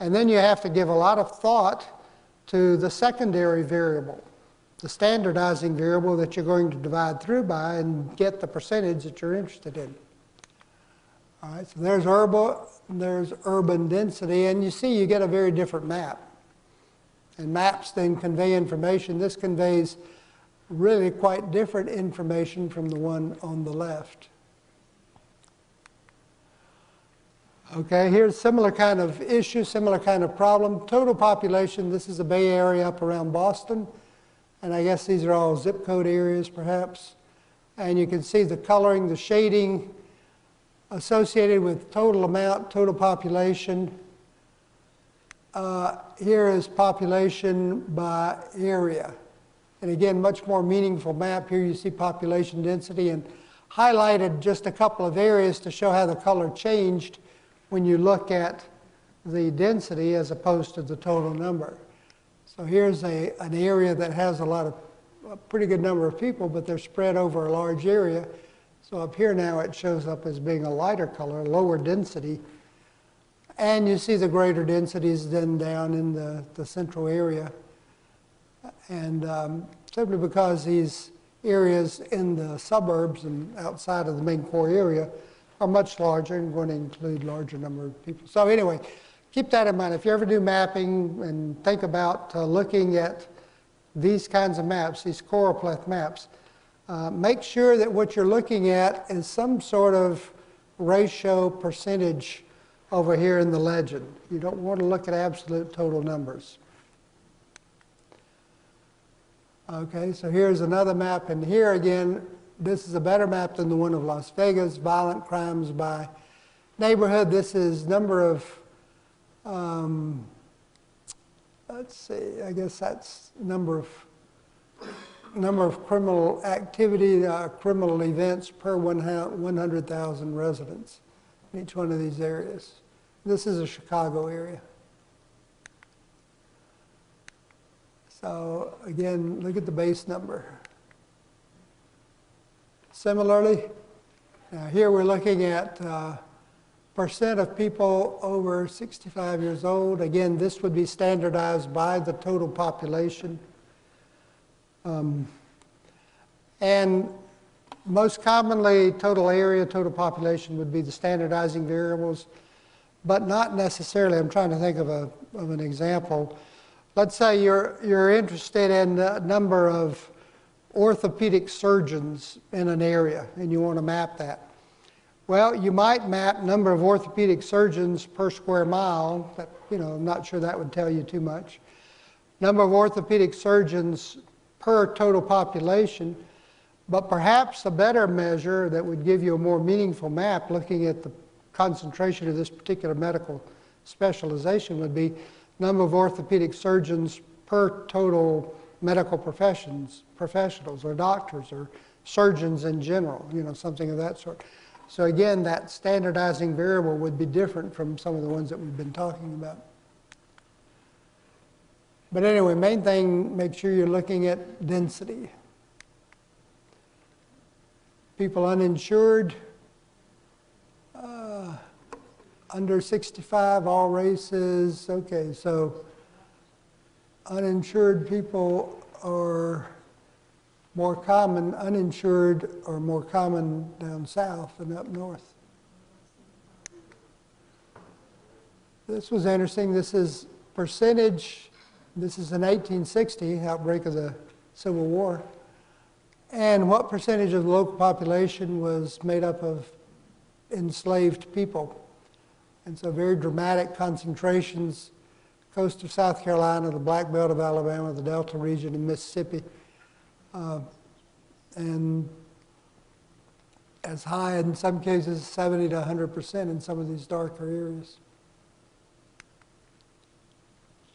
and then you have to give a lot of thought to the secondary variable, the standardizing variable that you're going to divide through by and get the percentage that you're interested in. All right, so there's urban, there's urban density, and you see you get a very different map. And maps then convey information. This conveys really quite different information from the one on the left. Okay, here's similar kind of issue, similar kind of problem. Total population, this is the Bay Area up around Boston. And I guess these are all zip code areas perhaps. And you can see the coloring, the shading associated with total amount, total population. Uh, Here is population by area. And again, much more meaningful map. Here you see population density and highlighted just a couple of areas to show how the color changed when you look at the density as opposed to the total number. So here's a, an area that has a lot of, a pretty good number of people, but they're spread over a large area. So up here now it shows up as being a lighter color, lower density. And you see the greater densities then down in the, the central area. And um, simply because these areas in the suburbs and outside of the main core area are much larger and going to include larger number of people. So anyway, keep that in mind. If you ever do mapping and think about uh, looking at these kinds of maps, these choropleth maps, uh, make sure that what you're looking at is some sort of ratio percentage over here in the legend. You don't want to look at absolute total numbers. Okay, so here's another map, and here again, this is a better map than the one of Las Vegas, violent crimes by neighborhood. This is number of, um, let's see, I guess that's number of, number of criminal activity, uh, criminal events per 100,000 residents in each one of these areas. This is a Chicago area. So again, look at the base number. Similarly, here we're looking at uh, percent of people over 65 years old. Again, this would be standardized by the total population. Um, and most commonly, total area, total population would be the standardizing variables, but not necessarily. I'm trying to think of, a, of an example. Let's say you're, you're interested in the number of orthopedic surgeons in an area and you want to map that. Well, you might map number of orthopedic surgeons per square mile. But, you know, I'm not sure that would tell you too much. Number of orthopedic surgeons per total population. But perhaps a better measure that would give you a more meaningful map looking at the concentration of this particular medical specialization would be number of orthopedic surgeons per total medical professions, professionals or doctors or surgeons in general, you know, something of that sort. So again, that standardizing variable would be different from some of the ones that we've been talking about. But anyway, main thing, make sure you're looking at density. People uninsured, uh, under 65, all races. Okay, so uninsured people are more common, uninsured are more common down south than up north. This was interesting. This is percentage, this is in 1860 outbreak of the Civil War. And what percentage of the local population was made up of enslaved people? And so very dramatic concentrations, coast of South Carolina, the Black Belt of Alabama, the Delta region in Mississippi, uh, and as high in some cases 70 to 100 percent in some of these darker areas.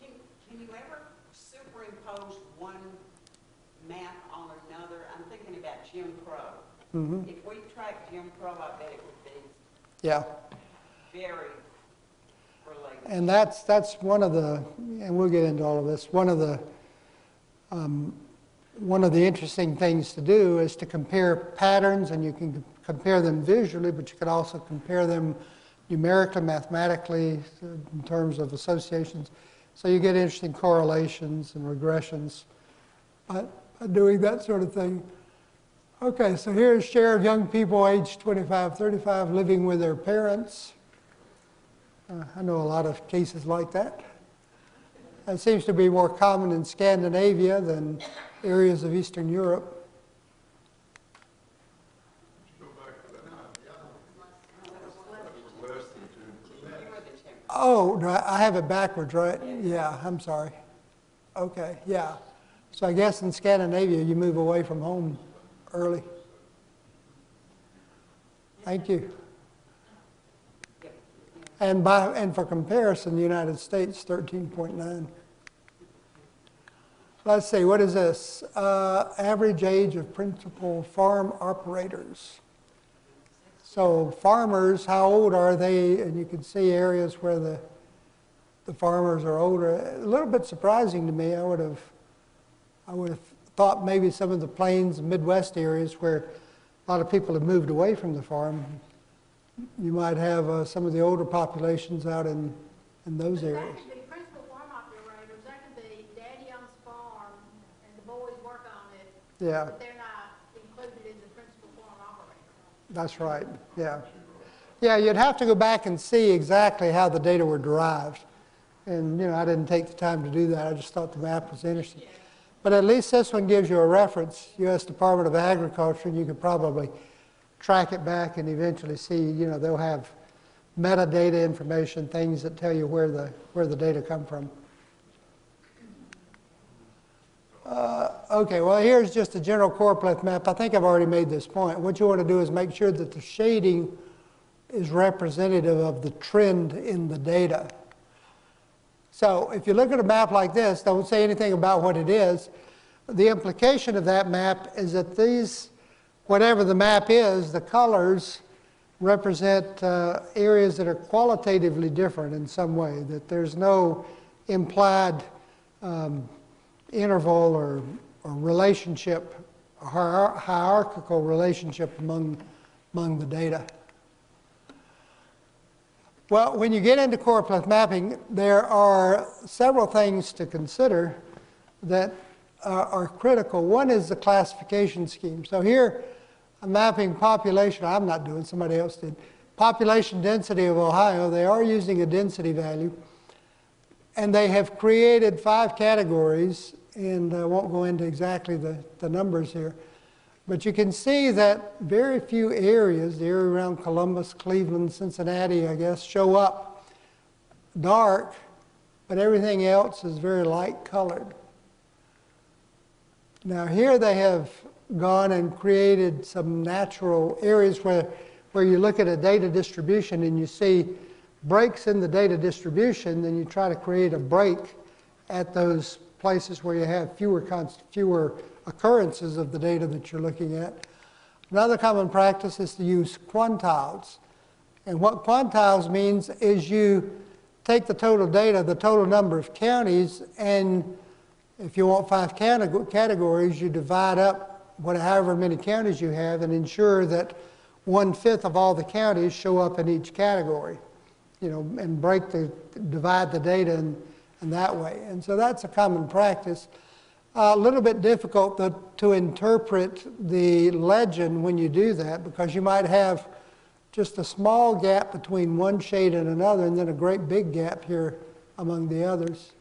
Can, can you ever superimpose one map on another? I'm thinking about Jim Crow. Mhm. If we track Jim Crow, I bet it would be Yeah. very related. And that's, that's one of the, and we'll get into all of this, one of the, um, one of the interesting things to do is to compare patterns, and you can compare them visually, but you can also compare them numerically, mathematically, in terms of associations. So you get interesting correlations and regressions by, by doing that sort of thing. Okay, so here's share of young people aged 25, 35 living with their parents. Uh, I know a lot of cases like that. It seems to be more common in Scandinavia than areas of Eastern Europe. Oh, no, I have it backwards, right? Yeah, I'm sorry. Okay, yeah. So I guess in Scandinavia, you move away from home early. Thank you. And by, and for comparison, the United States, 13.9. Let's see, what is this? Uh, average age of principal farm operators. So farmers, how old are they? And you can see areas where the, the farmers are older. A little bit surprising to me. I would have, I would have thought maybe some of the plains Midwest areas where a lot of people have moved away from the farm, you might have uh, some of the older populations out in, in those areas. That could be principal farm operators, that could be daddy owns the farm and the boys work on it, Yeah, but they're not included in the principal operator. that's right, yeah. Yeah, you'd have to go back and see exactly how the data were derived. And, you know, I didn't take the time to do that, I just thought the map was interesting. But at least this one gives you a reference, U.S. Department of Agriculture, and you could probably track it back and eventually see, you know, they'll have metadata information, things that tell you where the, where the data come from. Uh, Okay, well, here's just a general choropleth map. I think I've already made this point. What you want to do is make sure that the shading is representative of the trend in the data. So if you look at a map like this, don't say anything about what it is. The implication of that map is that these, whatever the map is, the colors represent uh, areas that are qualitatively different in some way, that there's no implied um, interval or, or relationship, hier- hierarchical relationship among, among the data. Well, when you get into choropleth mapping, there are several things to consider that are, are critical. One is the classification scheme. So here, I'm mapping population, I'm not doing, somebody else did. Population density of Ohio, they are using a density value. And they have created five categories, and I won't go into exactly the, the numbers here. But you can see that very few areas, the area around Columbus, Cleveland, Cincinnati, I guess, show up dark, but everything else is very light colored. Now, here they have gone and created some natural areas where, where you look at a data distribution and you see breaks in the data distribution, then you try to create a break at those places where you have fewer, fewer occurrences of the data that you're looking at. Another common practice is to use quantiles. And what quantiles means is you take the total data, the total number of counties, and if you want five categories, you divide up whatever many counties you have and ensure that one-fifth of all the counties show up in each category, you know, and break the, divide the data in, in that way. And so that's a common practice. A little bit difficult to, to interpret the legend when you do that because you might have just a small gap between one shade and another and then a great big gap here among the others.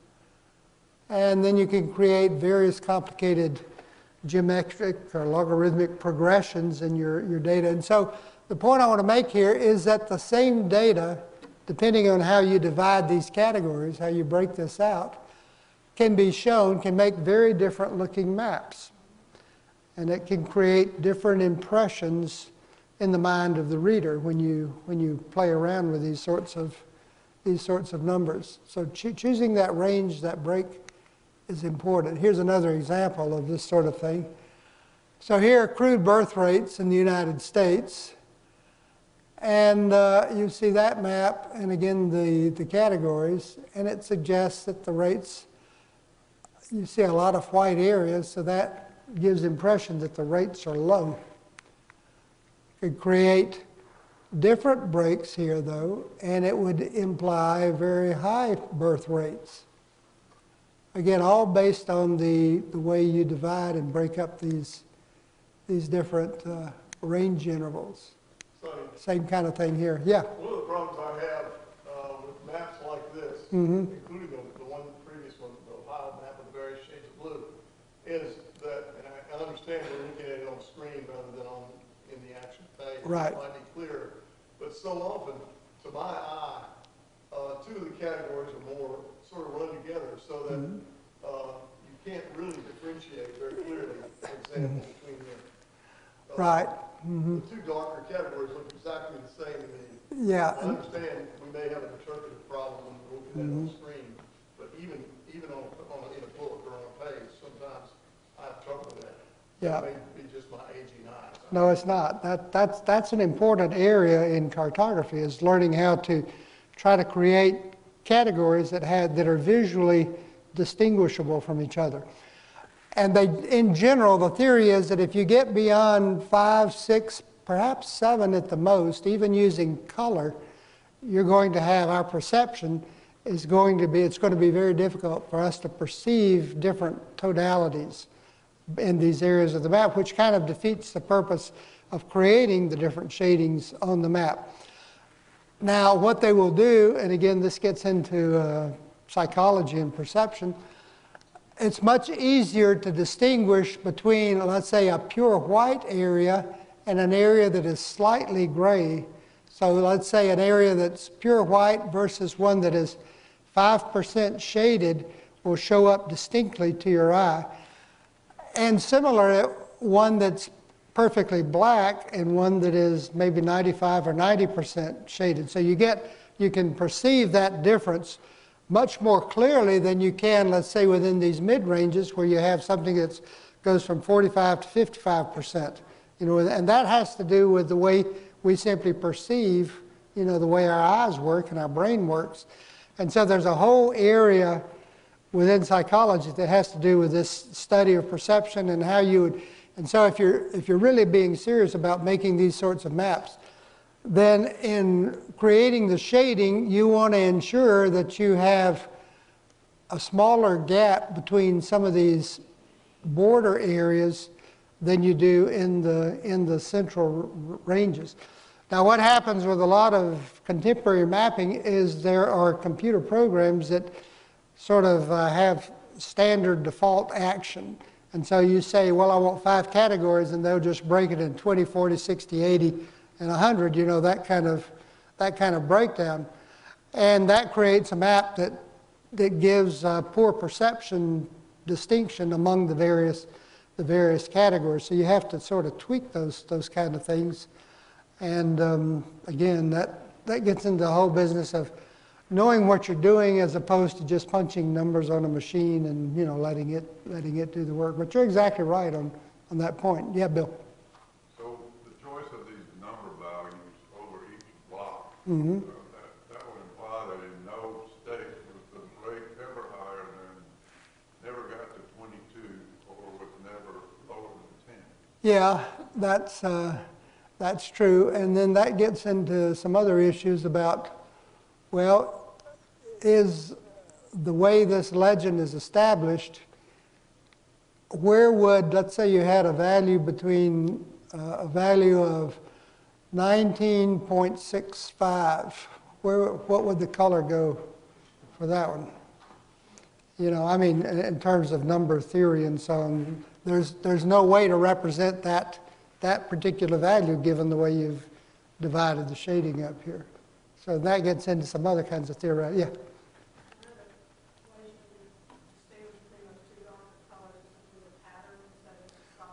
And then you can create various complicated geometric or logarithmic progressions in your, your data. And so the point I want to make here is that the same data, depending on how you divide these categories, how you break this out, can be shown, can make very different looking maps. And it can create different impressions in the mind of the reader when you, when you play around with these sorts of, these sorts of numbers. So choo- choosing that range, that break, is important. Here's another example of this sort of thing. So here are crude birth rates in the United States. And uh, you see that map, and again the, the categories, and it suggests that the rates, you see a lot of white areas, so that gives impression that the rates are low. Could create different breaks here though, and it would imply very high birth rates. Again, all based on the, the way you divide and break up these, these different uh, range intervals. Sonny, Same kind of thing here. Yeah. one of the problems I have uh, with maps like this, Mhm. including the, the one previous one, the Ohio map with various shades of blue, is that, and I, I understand we're looking at it on screen rather than on, in the actual page. Right. It might be clearer, but so often, to my eye, uh, two of the categories are more sort of run together, so that, Mm-hmm. uh, you can't really differentiate very clearly, for example, between them. uh, Right, Mm-hmm. The two darker categories look exactly the same to me. yeah. I understand we may have an interpretive problem when we're looking at it on the screen, but even, even on, on, a- in a book or on a page, sometimes I have trouble with that. Yeah. It may be just my aging eyes. No, it's not. That, that's, that's an important area in cartography, is learning how to try to create categories that had, that are visually distinguishable from each other. And they, in general, the theory is that if you get beyond five, six, perhaps seven at the most, even using color, you're going to have, our perception is going to be, it's going to be very difficult for us to perceive different tonalities in these areas of the map, which kind of defeats the purpose of creating the different shadings on the map. Now, what they will do, and again, this gets into uh, psychology and perception, it's much easier to distinguish between, let's say, a pure white area and an area that is slightly gray. So let's say an area that's pure white versus one that is 5% shaded will show up distinctly to your eye. And similar, one that's perfectly black and one that is maybe 95 or 90% shaded. So you get, you can perceive that difference much more clearly than you can, let's say, within these mid ranges where you have something that goes from 45 to 55%. You know, and that has to do with the way we simply perceive, you know, the way our eyes work and our brain works. And so there's a whole area within psychology that has to do with this study of perception and how you would and so if you're if you're really being serious about making these sorts of maps then in creating the shading you want to ensure that you have a smaller gap between some of these border areas than you do in the in the central ranges now what happens with a lot of contemporary mapping is there are computer programs that sort of uh, have standard default action. And so you say, well, I want five categories, and they'll just break it in 20, 40, 60, 80, and 100, you know, that kind of, that kind of breakdown. And that creates a map that, that gives uh, poor perception distinction among the various, the various categories. So you have to sort of tweak those, those kind of things. And um, again, that, that gets into the whole business of knowing what you're doing as opposed to just punching numbers on a machine and you know letting it letting it do the work. But you're exactly right on, on that point. Yeah, Bill. So the choice of these number values over each block, Mm-hmm. that, that would imply that in no state was the rate ever higher than, never got to twenty-two, or was never lower than ten. Yeah, that's uh, that's true. And then that gets into some other issues about well, is the way this legend is established, where would, let's say you had a value between uh, a value of 19.65, where, what would the color go for that one? You know, I mean, in, terms of number theory and so on, there's, there's no way to represent that, that particular value given the way you've divided the shading up here. So that gets into some other kinds of theory. Yeah.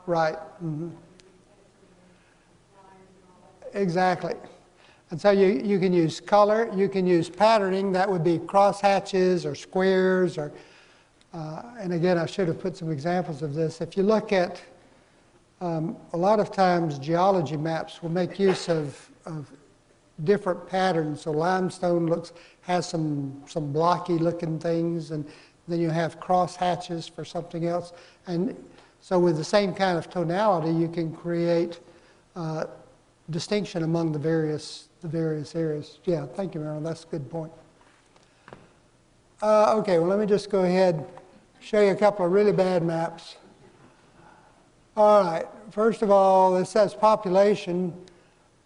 Right. mhm. Exactly. And so you, you can use color, you can use patterning, that would be cross hatches or squares or, uh, and again, I should have put some examples of this. If you look at, um, a lot of times geology maps will make use of, of different patterns. So limestone looks, has some, some blocky looking things and then you have cross hatches for something else. And so with the same kind of tonality, you can create uh, distinction among the various, the various areas. Yeah, thank you, Marilyn. That's a good point. Uh, okay, well, let me just go ahead show you a couple of really bad maps. All right, first of all, this says population.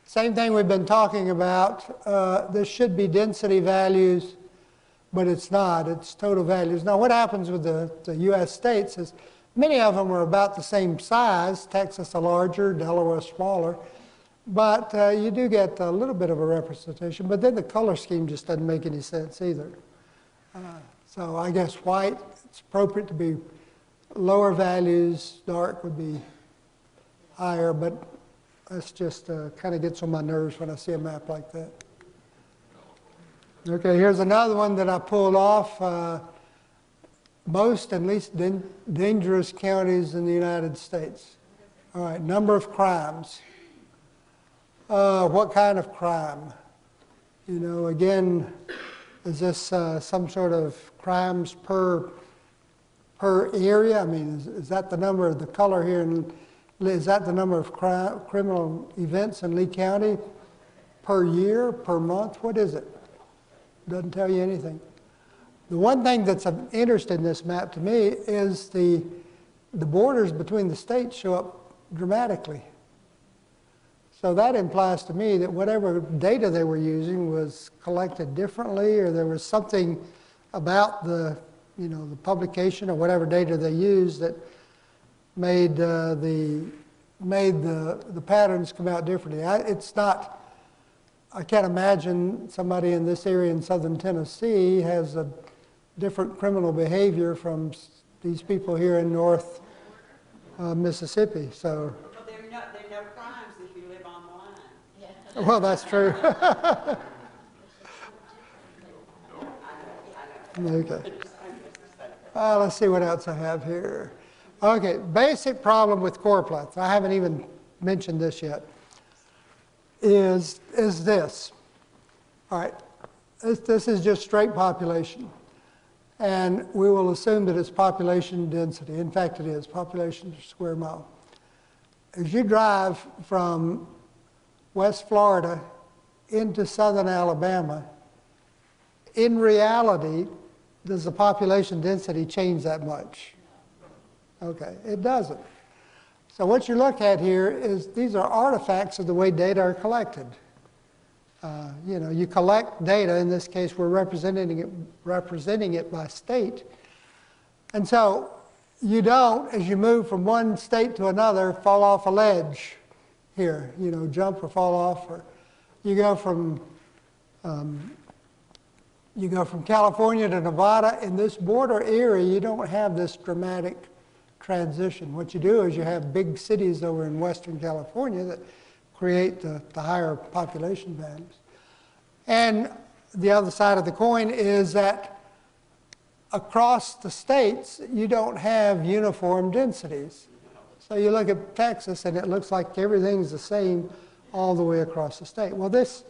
Same thing we've been talking about. Uh, this should be density values, but it's not. It's total values. Now, what happens with the, the U.S. states is many of them are about the same size. Texas a larger, Delaware smaller. But uh, you do get a little bit of a representation. But then the color scheme just doesn't make any sense either. Uh, so I guess white, it's appropriate to be lower values, dark would be higher, but that's just, kind of gets on my nerves when I see a map like that. Okay, here's another one that I pulled off. uh, Most and least dangerous counties in the United States. All right, number of crimes. Uh, What kind of crime? You know, again, is this uh, some sort of crimes per, per area? I mean, is, is that the number of the color here? And is that the number of cri- criminal events in Lee County per year, per month? What is it? Doesn't tell you anything. The one thing that's of interest in this map to me is the, the borders between the states show up dramatically. So that implies to me that whatever data they were using was collected differently, or there was something about the, you know, the publication or whatever data they used that made uh, the made the the patterns come out differently. I, it's not. I can't imagine somebody in this area in southern Tennessee has a different criminal behavior from these people here in North uh, Mississippi. So. Well, there are no, there are no crimes if you live on the line. Well, that's true. Okay. Uh, let's see what else I have here. Okay, basic problem with choropleth, I haven't even mentioned this yet, is, is this. All right, this, this is just straight population. And we will assume that it's population density. In fact, it is, population per square mile. As you drive from West Florida into southern Alabama, in reality, does the population density change that much? Okay, it doesn't. So what you look at here is these are artifacts of the way data are collected. Uh, you know, you collect data. In this case, we're representing it, representing it by state. And so you don't, as you move from one state to another, fall off a ledge here, you know, jump or fall off. Or you go from, um, you go from California to Nevada. In this border area, you don't have this dramatic transition. What you do is you have big cities over in Western California that create the, the higher population values. And the other side of the coin is that across the states, you don't have uniform densities. So you look at Texas and it looks like everything's the same all the way across the state. Well, this,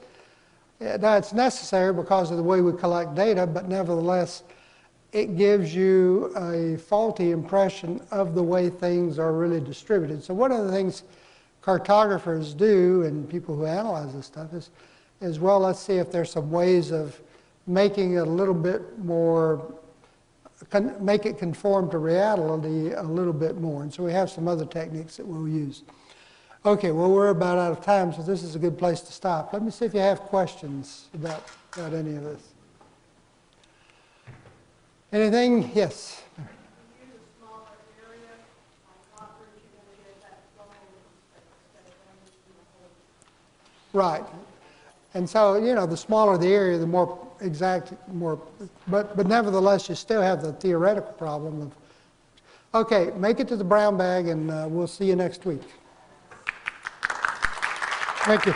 now it's necessary because of the way we collect data, but nevertheless, it gives you a faulty impression of the way things are really distributed. So one of the things cartographers do and people who analyze this stuff is, is well, let's see if there's some ways of making it a little bit more, con- make it conform to reality a little bit more. And so we have some other techniques that we'll use. Okay, well, we're about out of time, so this is a good place to stop. Let me see if you have questions about, about any of this. Anything? Yes. Right. And so, you know, the smaller the area, the more exact, more, but, but nevertheless, you still have the theoretical problem of, okay, make it to the brown bag and uh, we'll see you next week. Thank you.